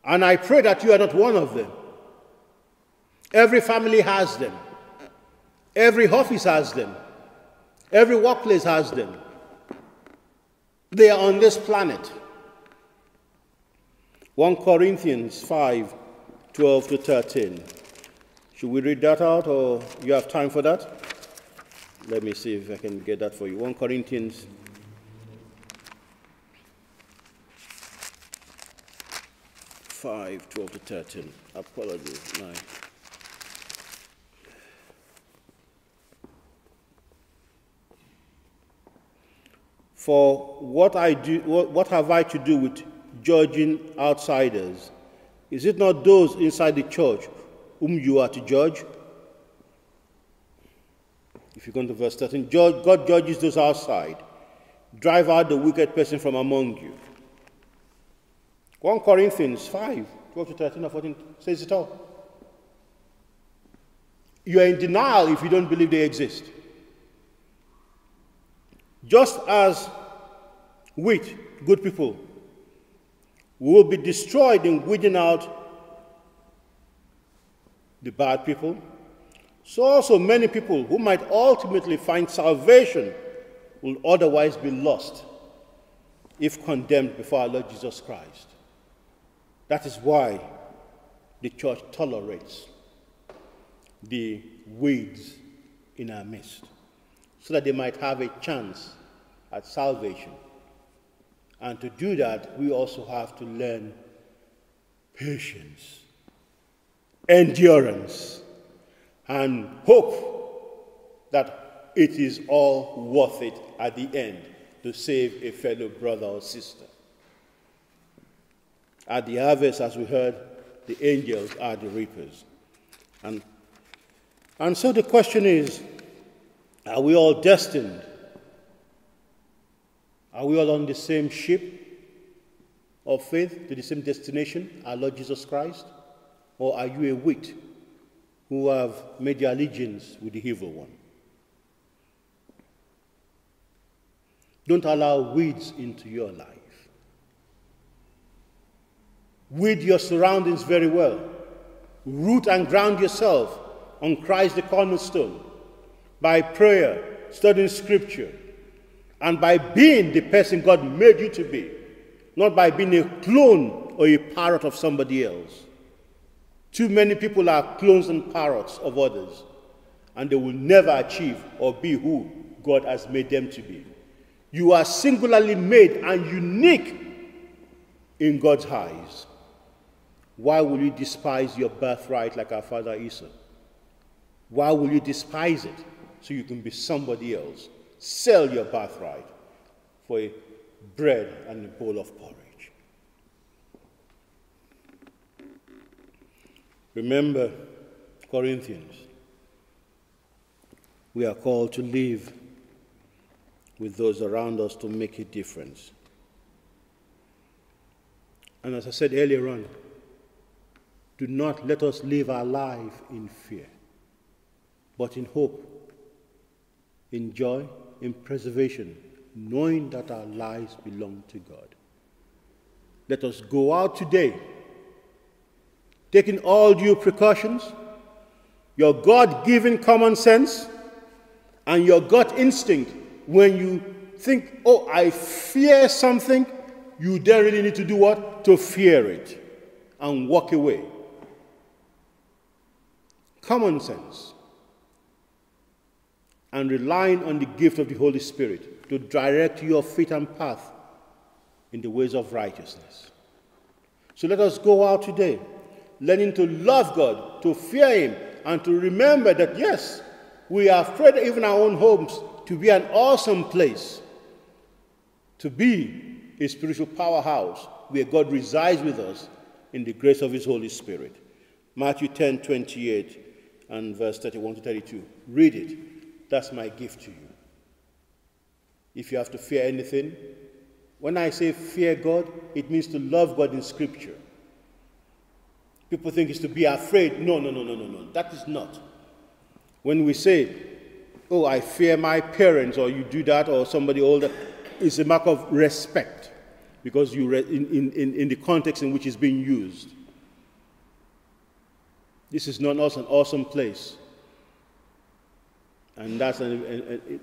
And I pray that you are not one of them. Every family has them. Every office has them. Every workplace has them. They are on this planet. 1 Corinthians 5 12 to 13. Should we read that out or you have time for that? Let me see if I can get that for you. 1 Corinthians Five, 12 to 13. Apologies. Nine. For what, I do, what, what have I to do with judging outsiders? Is it not those inside the church whom you are to judge? If you go to verse 13, God judges those outside. Drive out the wicked person from among you. 1 Corinthians 5, 12 to 13 or 14 says it all. You are in denial if you don't believe they exist. Just as wheat, good people, will be destroyed in weeding out the bad people, so also many people who might ultimately find salvation will otherwise be lost if condemned before our Lord Jesus Christ. That is why the church tolerates the weeds in our midst so that they might have a chance at salvation. And to do that, we also have to learn patience, endurance, and hope that it is all worth it at the end to save a fellow brother or sister. At the harvest, as we heard, the angels are the reapers. And, and so the question is are we all destined? Are we all on the same ship of faith to the same destination, our Lord Jesus Christ? Or are you a wheat who have made your allegiance with the evil one? Don't allow weeds into your life. Weed your surroundings very well. Root and ground yourself on Christ the cornerstone by prayer, studying scripture, and by being the person God made you to be, not by being a clone or a parrot of somebody else. Too many people are clones and parrots of others, and they will never achieve or be who God has made them to be. You are singularly made and unique in God's eyes. Why will you despise your birthright like our father Esau? Why will you despise it so you can be somebody else? Sell your birthright for a bread and a bowl of porridge. Remember, Corinthians, we are called to live with those around us to make a difference. And as I said earlier on, do not let us live our life in fear, but in hope, in joy, in preservation, knowing that our lives belong to God. Let us go out today, taking all due precautions, your God given common sense, and your gut instinct when you think, oh, I fear something, you then really need to do what? To fear it and walk away. Common sense. And relying on the gift of the Holy Spirit to direct your feet and path in the ways of righteousness. So let us go out today, learning to love God, to fear Him, and to remember that, yes, we are afraid even our own homes to be an awesome place, to be a spiritual powerhouse where God resides with us in the grace of His Holy Spirit. Matthew 10 28 and verse 31 to 32. Read it. That's my gift to you. If you have to fear anything, when I say fear God, it means to love God in Scripture. People think it's to be afraid. No, no, no, no, no, no. That is not. When we say, oh, I fear my parents, or you do that, or somebody older, it's a mark of respect because you re- in, in, in the context in which it's being used. This is not also an awesome place. And that's an, an, an,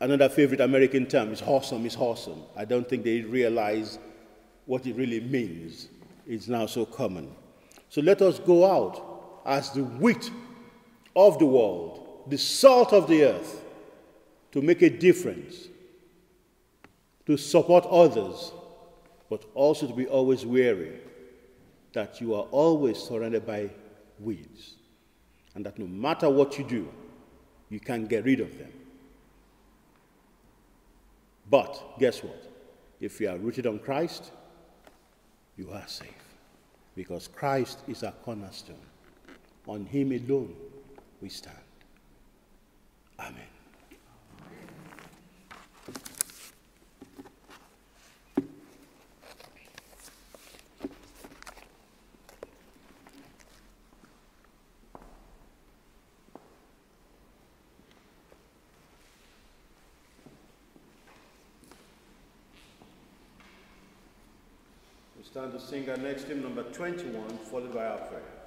another favorite American term. It's awesome, it's awesome. I don't think they realize what it really means. It's now so common. So let us go out as the wheat of the world, the salt of the earth, to make a difference, to support others, but also to be always wary that you are always surrounded by weeds, and that no matter what you do, you can't get rid of them. But guess what? If you are rooted on Christ, you are safe because Christ is our cornerstone. On Him alone we stand. Amen. Stand to sing our next hymn, number 21, followed by our prayer.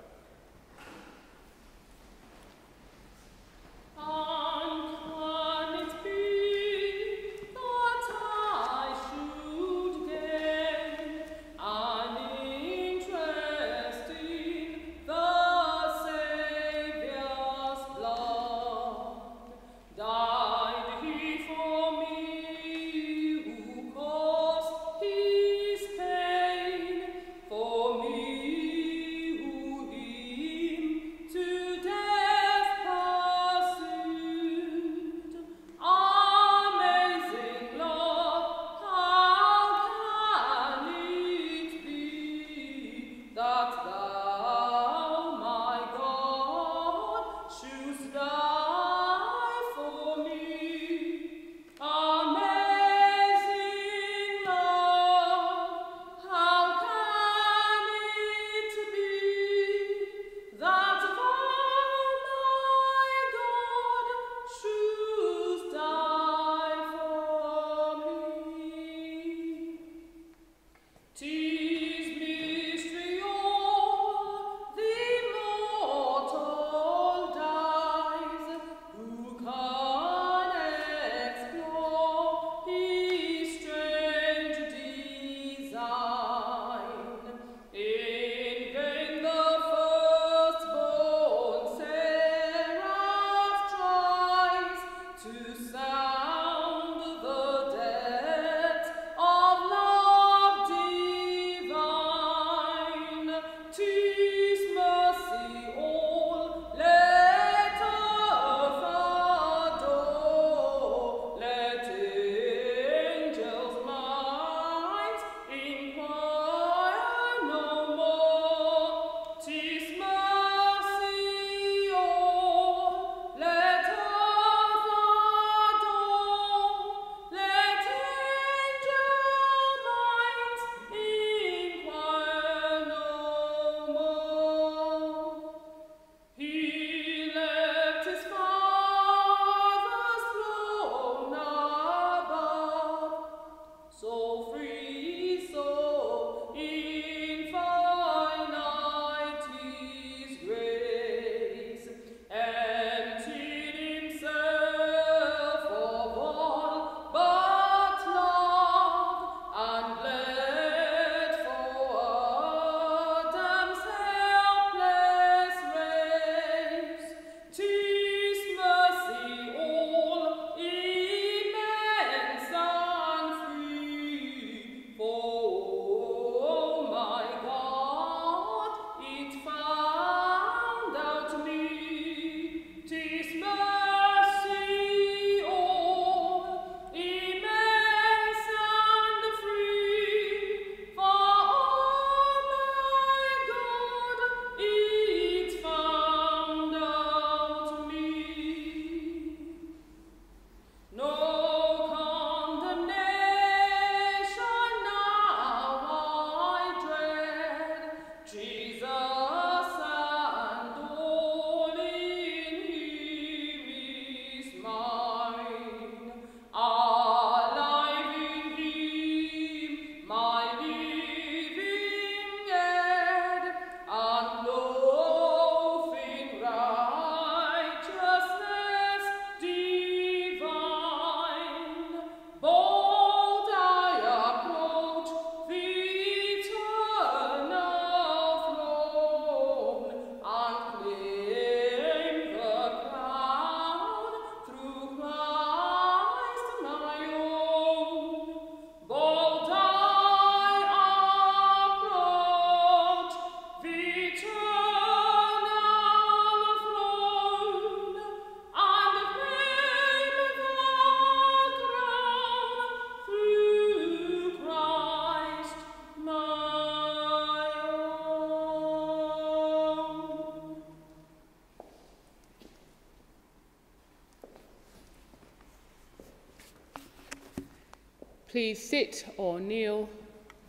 Please sit or kneel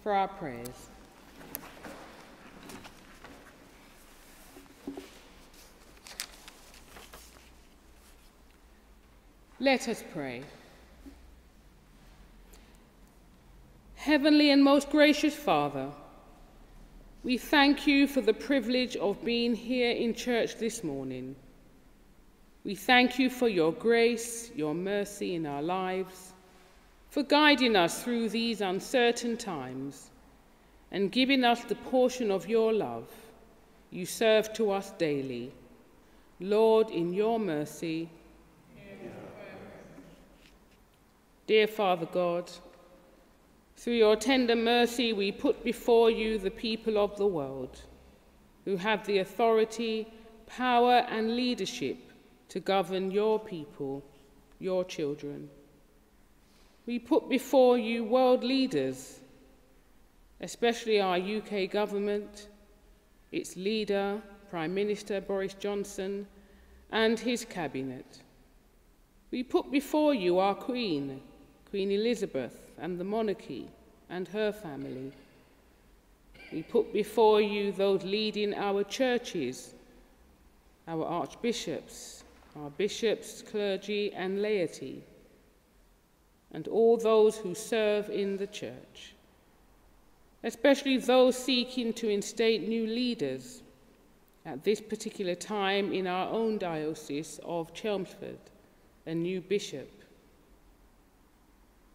for our prayers. Let us pray. Heavenly and most gracious Father, we thank you for the privilege of being here in church this morning. We thank you for your grace, your mercy in our lives, for guiding us through these uncertain times and giving us the portion of your love you serve to us daily. Lord, in your mercy, Dear Father God, through your tender mercy, we put before you the people of the world who have the authority, power, and leadership to govern your people, your children. We put before you world leaders, especially our UK government, its leader, Prime Minister Boris Johnson, and his cabinet. We put before you our Queen, Queen Elizabeth and the monarchy and her family. We put before you those leading our churches, our archbishops, our bishops, clergy, and laity, and all those who serve in the church, especially those seeking to instate new leaders at this particular time in our own diocese of Chelmsford, a new bishop.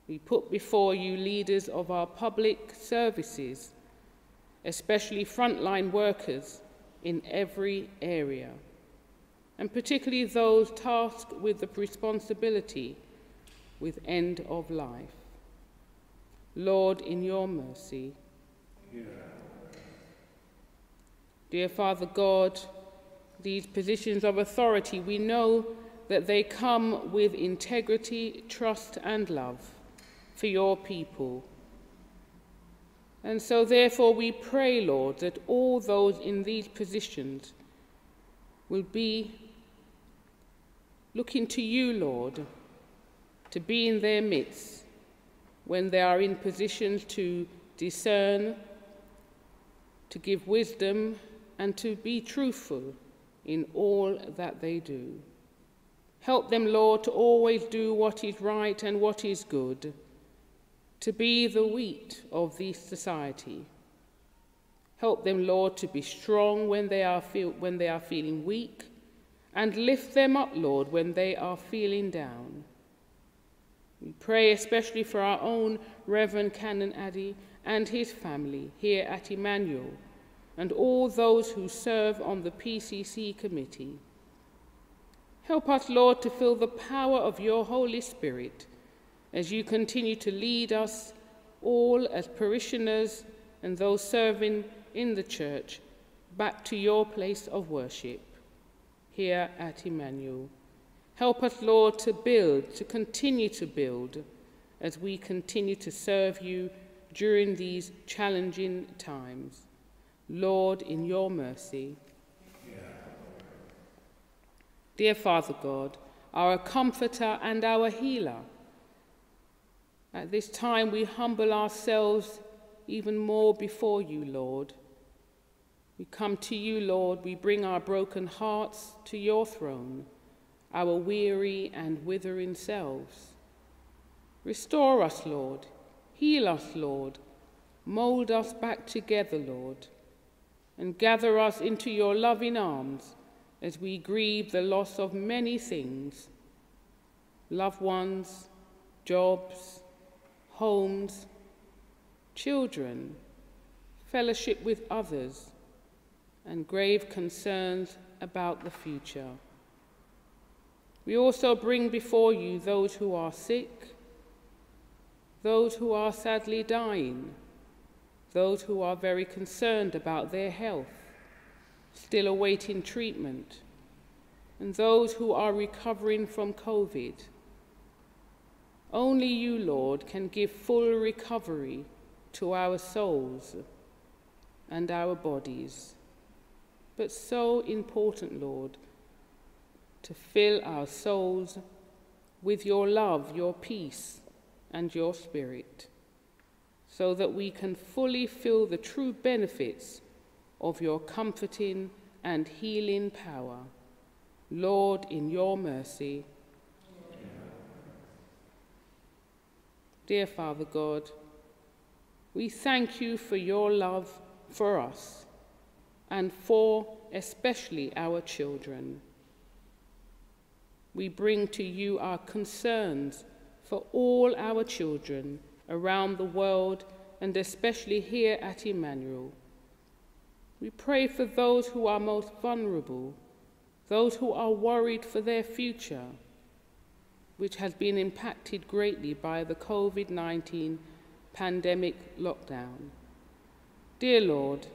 We put before you leaders of our public services, especially frontline workers in every area, and particularly those tasked with the responsibility with end of life. Lord, in your mercy. Yeah. Dear Father God, these positions of authority, we know that they come with integrity, trust, and love for your people. And so, therefore, we pray, Lord, that all those in these positions will be looking to you, Lord, to be in their midst when they are in positions to discern, to give wisdom, and to be truthful in all that they do. Help them, Lord, to always do what is right and what is good to be the wheat of this society. Help them, Lord, to be strong when they are, feel, when they are feeling weak, and lift them up, Lord, when they are feeling down. We pray especially for our own Reverend Canon Addy and his family here at Emmanuel, and all those who serve on the PCC committee. Help us, Lord, to feel the power of your Holy Spirit as you continue to lead us all as parishioners and those serving in the church back to your place of worship here at Emmanuel. Help us, Lord, to build, to continue to build as we continue to serve you during these challenging times. Lord, in your mercy. Yeah. Dear Father God, our comforter and our healer, at this time, we humble ourselves even more before you, Lord. We come to you, Lord. We bring our broken hearts to your throne, our weary and withering selves. Restore us, Lord. Heal us, Lord. Mold us back together, Lord. And gather us into your loving arms as we grieve the loss of many things loved ones, jobs, homes, children, fellowship with others, and grave concerns about the future. We also bring before you those who are sick, those who are sadly dying, those who are very concerned about their health, still awaiting treatment, and those who are recovering from COVID only you, Lord, can give full recovery to our souls and our bodies. But so important, Lord, to fill our souls with your love, your peace, and your Spirit, so that we can fully feel the true benefits of your comforting and healing power. Lord, in your mercy. Dear Father God, we thank you for your love for us and for especially our children. We bring to you our concerns for all our children around the world and especially here at Emmanuel. We pray for those who are most vulnerable, those who are worried for their future, which has been impacted greatly by the COVID 19 pandemic lockdown. Dear Lord,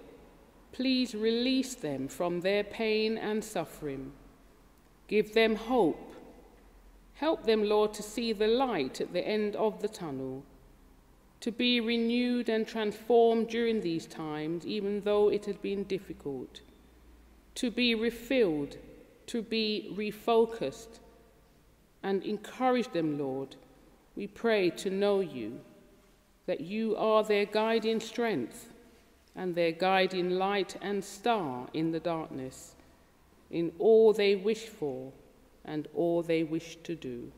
please release them from their pain and suffering. Give them hope. Help them, Lord, to see the light at the end of the tunnel to be renewed and transformed during these times, even though it has been difficult, to be refilled, to be refocused, and encourage them, Lord. We pray to know you, that you are their guiding strength and their guiding light and star in the darkness, in all they wish for and all they wish to do.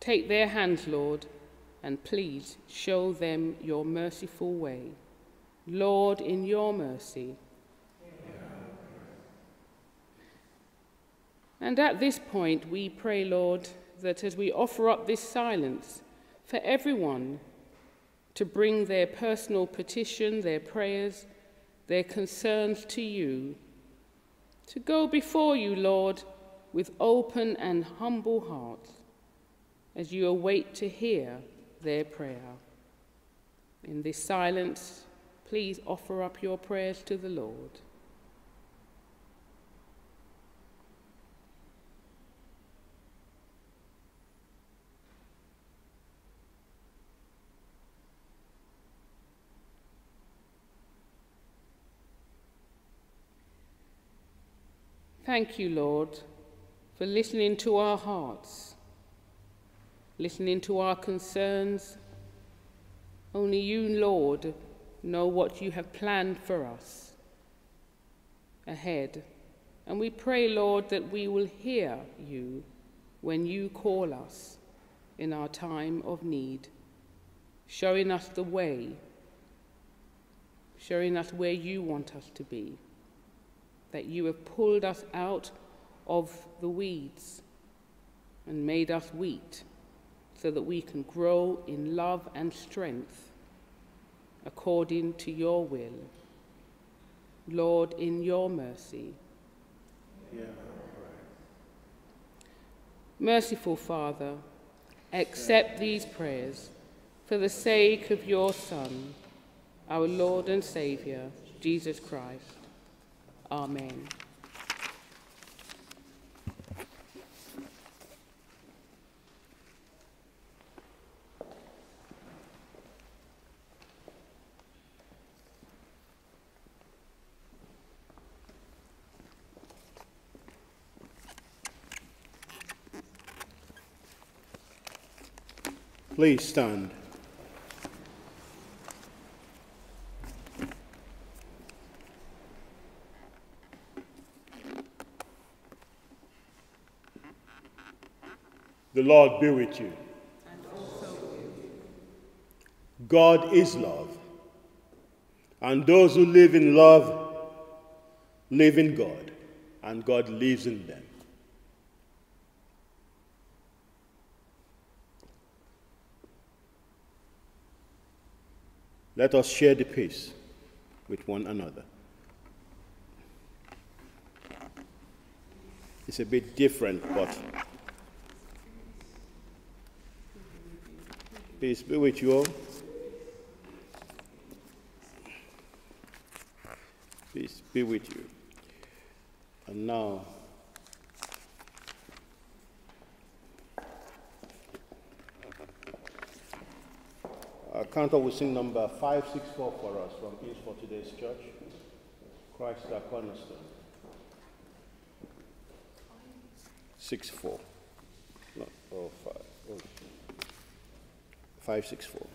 Take their hands, Lord and please show them your merciful way. Lord, in your mercy. And at this point, we pray, Lord, that as we offer up this silence for everyone to bring their personal petition, their prayers, their concerns to you, to go before you, Lord, with open and humble hearts as you await to hear their prayer. In this silence, please offer up your prayers to the Lord. Thank you, Lord, for listening to our hearts listening to our concerns. Only you, Lord, know what you have planned for us ahead. And we pray, Lord, that we will hear you when you call us in our time of need, showing us the way, showing us where you want us to be, that you have pulled us out of the weeds and made us wheat so that we can grow in love and strength according to your will. Lord, in your mercy. Yeah. Merciful Father, accept these prayers for the sake of your Son, our Lord and Saviour, Jesus Christ. Amen. Please stand. The Lord be with you. God is love. And those who live in love live in God, and God lives in them. Let us share the peace with one another. It's a bit different, but peace be with you all. Peace be with you. And now, Cantor will sing number 564 for us from East for Today's Church. Christ our cornerstone. 6 4. No, oh, five. Oh. 564.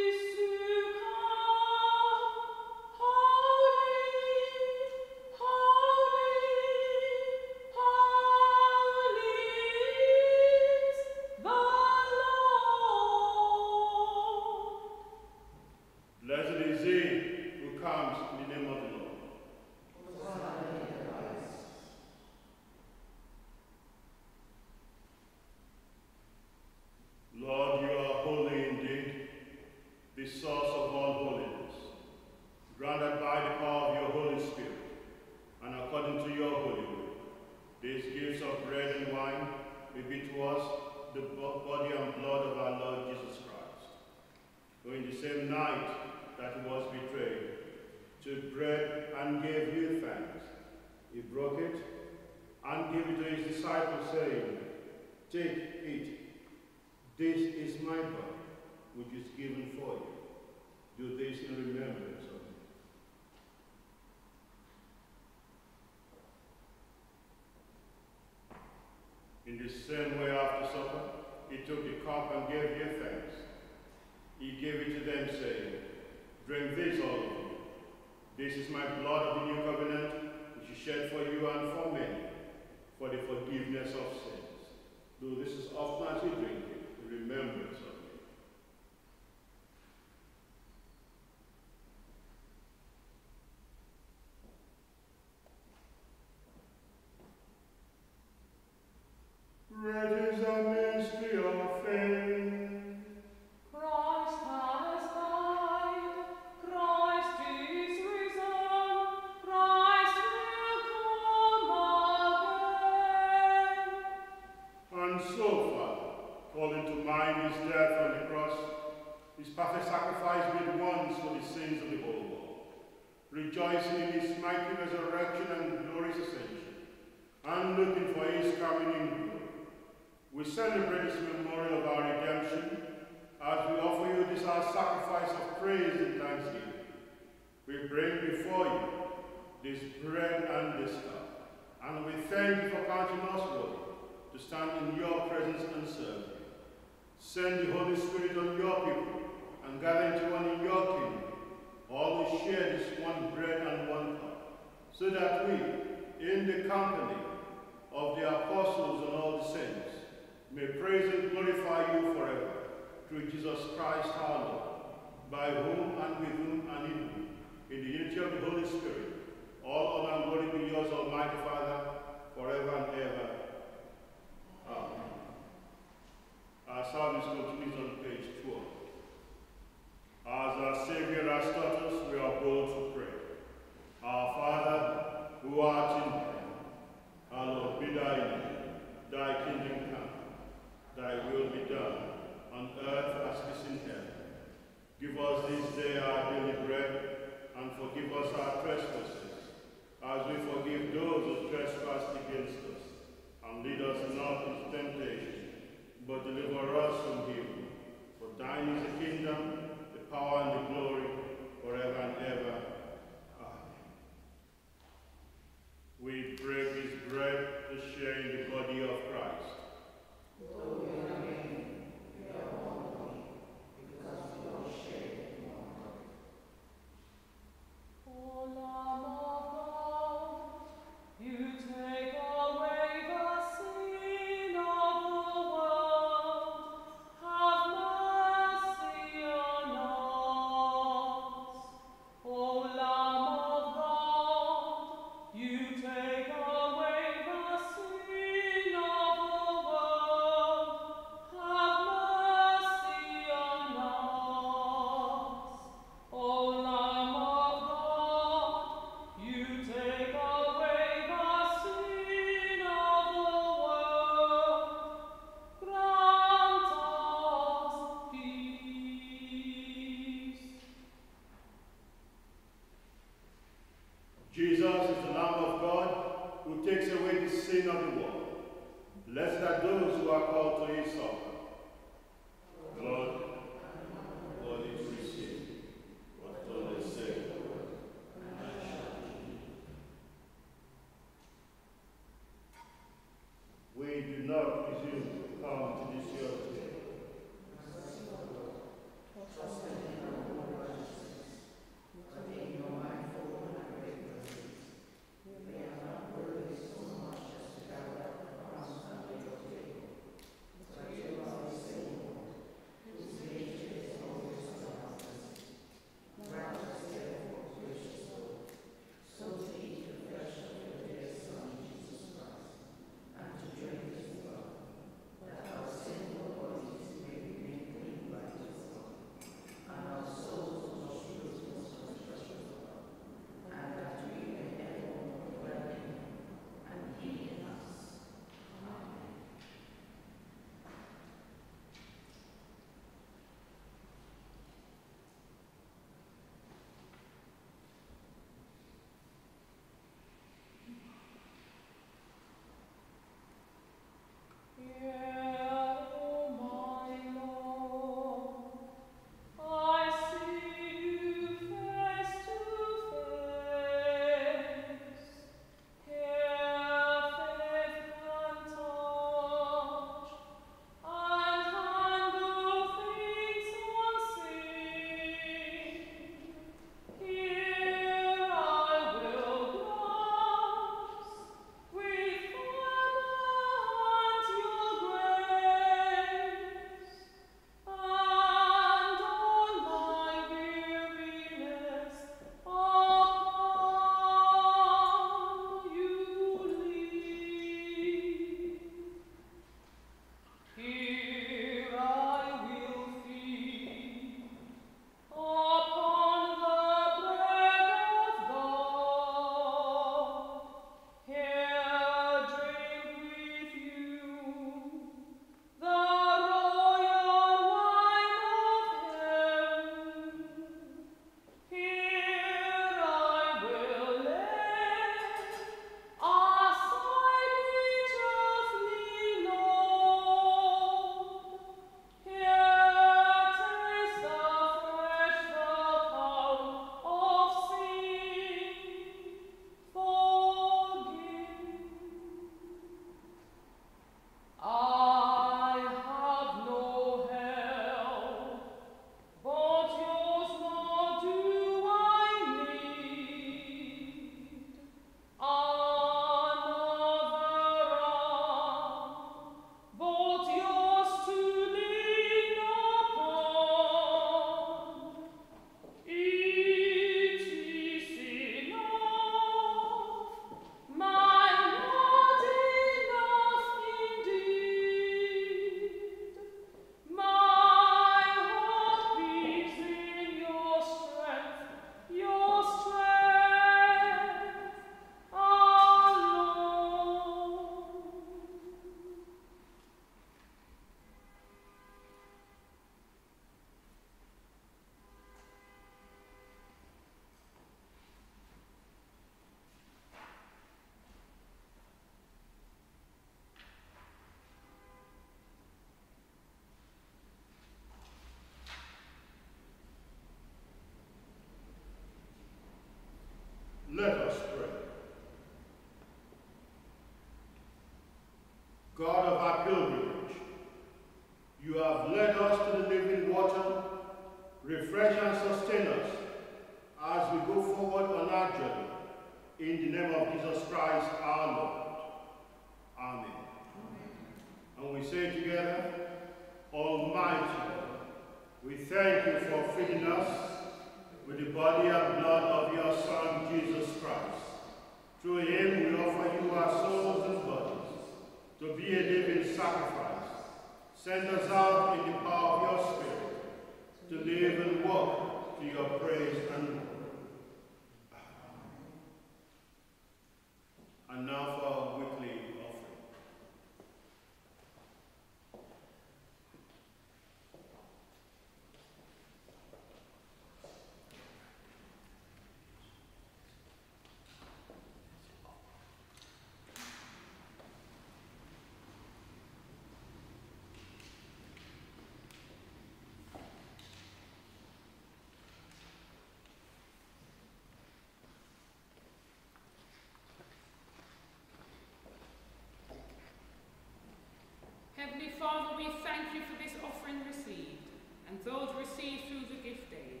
Heavenly Father, we thank you for this offering received and those received through the gift aid.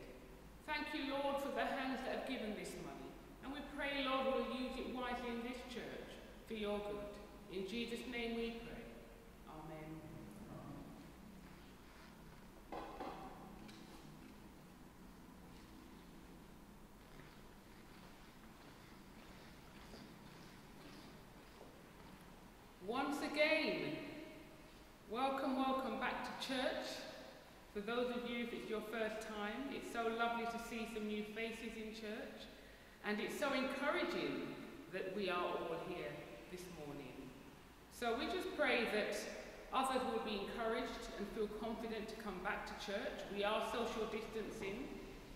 Thank you, Lord, for the hands that have given this money. And we pray, Lord, we'll use it wisely in this church for your good. In Jesus' name we pray. Amen. Once again, welcome, welcome back to church. For those of you, if it's your first time, it's so lovely to see some new faces in church. And it's so encouraging that we are all here this morning. So we just pray that others will be encouraged and feel confident to come back to church. We are social distancing.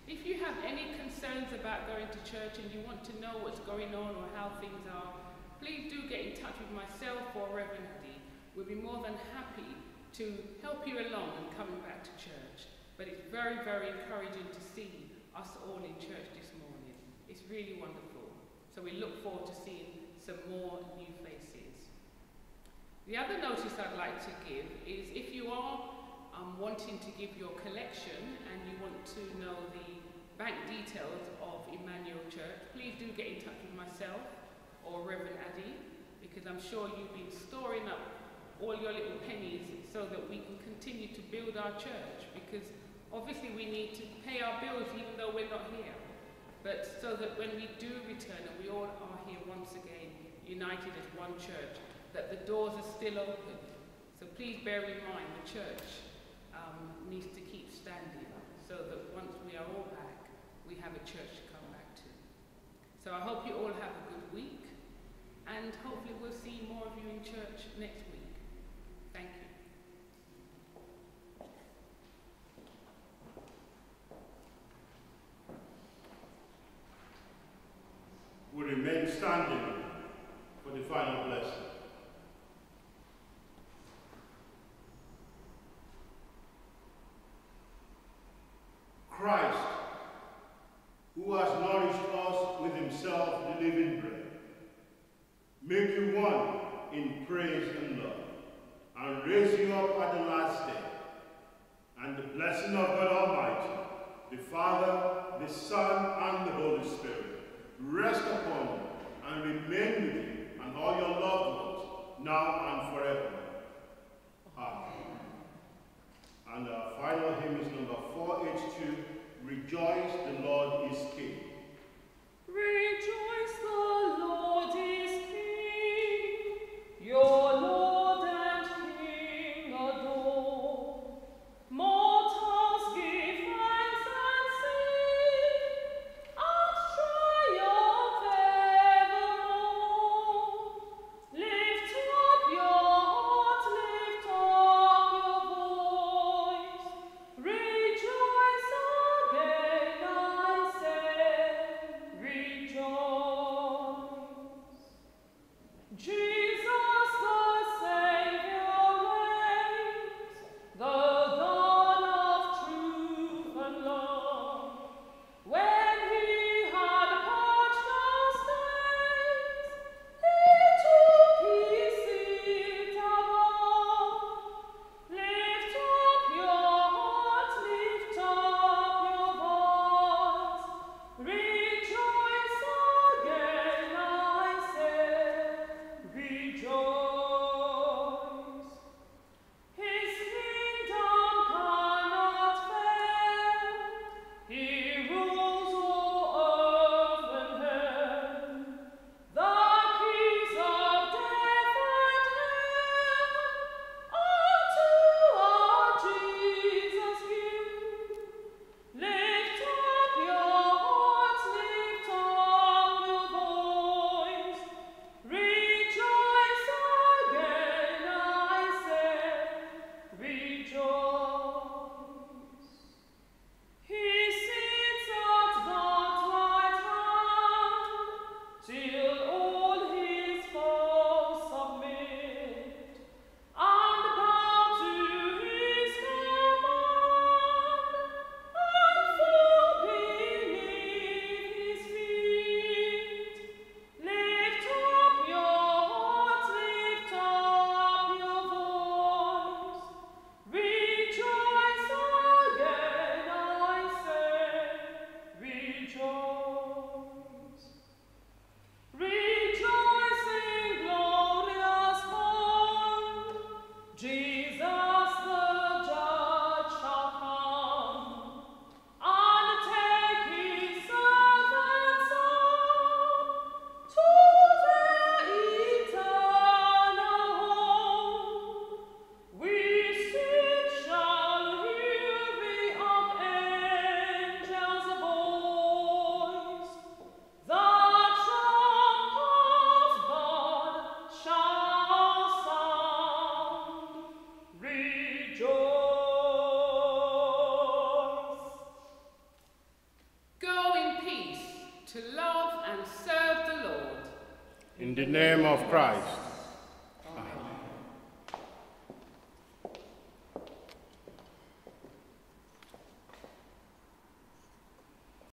If you have any concerns about going to church and you want to know what's going on or how things are, please do get in touch with myself or Reverend Hadi. We'll be more than happy to help you along in coming back to church. But it's very, very encouraging to see us all in church this morning. It's really wonderful. So we look forward to seeing some more new faces. The other notice I'd like to give is if you are um, wanting to give your collection and you want to know the bank details of Emmanuel Church, please do get in touch with myself or Reverend Addy because I'm sure you've been storing up all your little pennies so that we can continue to build our church because obviously we need to pay our bills even though we're not here. But so that when we do return and we all are here once again, united as one church, that the doors are still open. So please bear in mind the church um, needs to keep standing so that once we are all back, we have a church to come back to. So I hope you all have a good week and hopefully we'll see more of you in church next week. Thank you. We remain standing for the final blessing. Christ, who has nourished us with himself, the living bread, make you one in praise and love, and raise you up at the last day. And the blessing of God Almighty, the Father, the Son, and the Holy Spirit rest upon you and remain with you and all your loved ones, now and forever. Amen. And our final hymn is number 482, Rejoice, the Lord is King. Rejoice, the Lord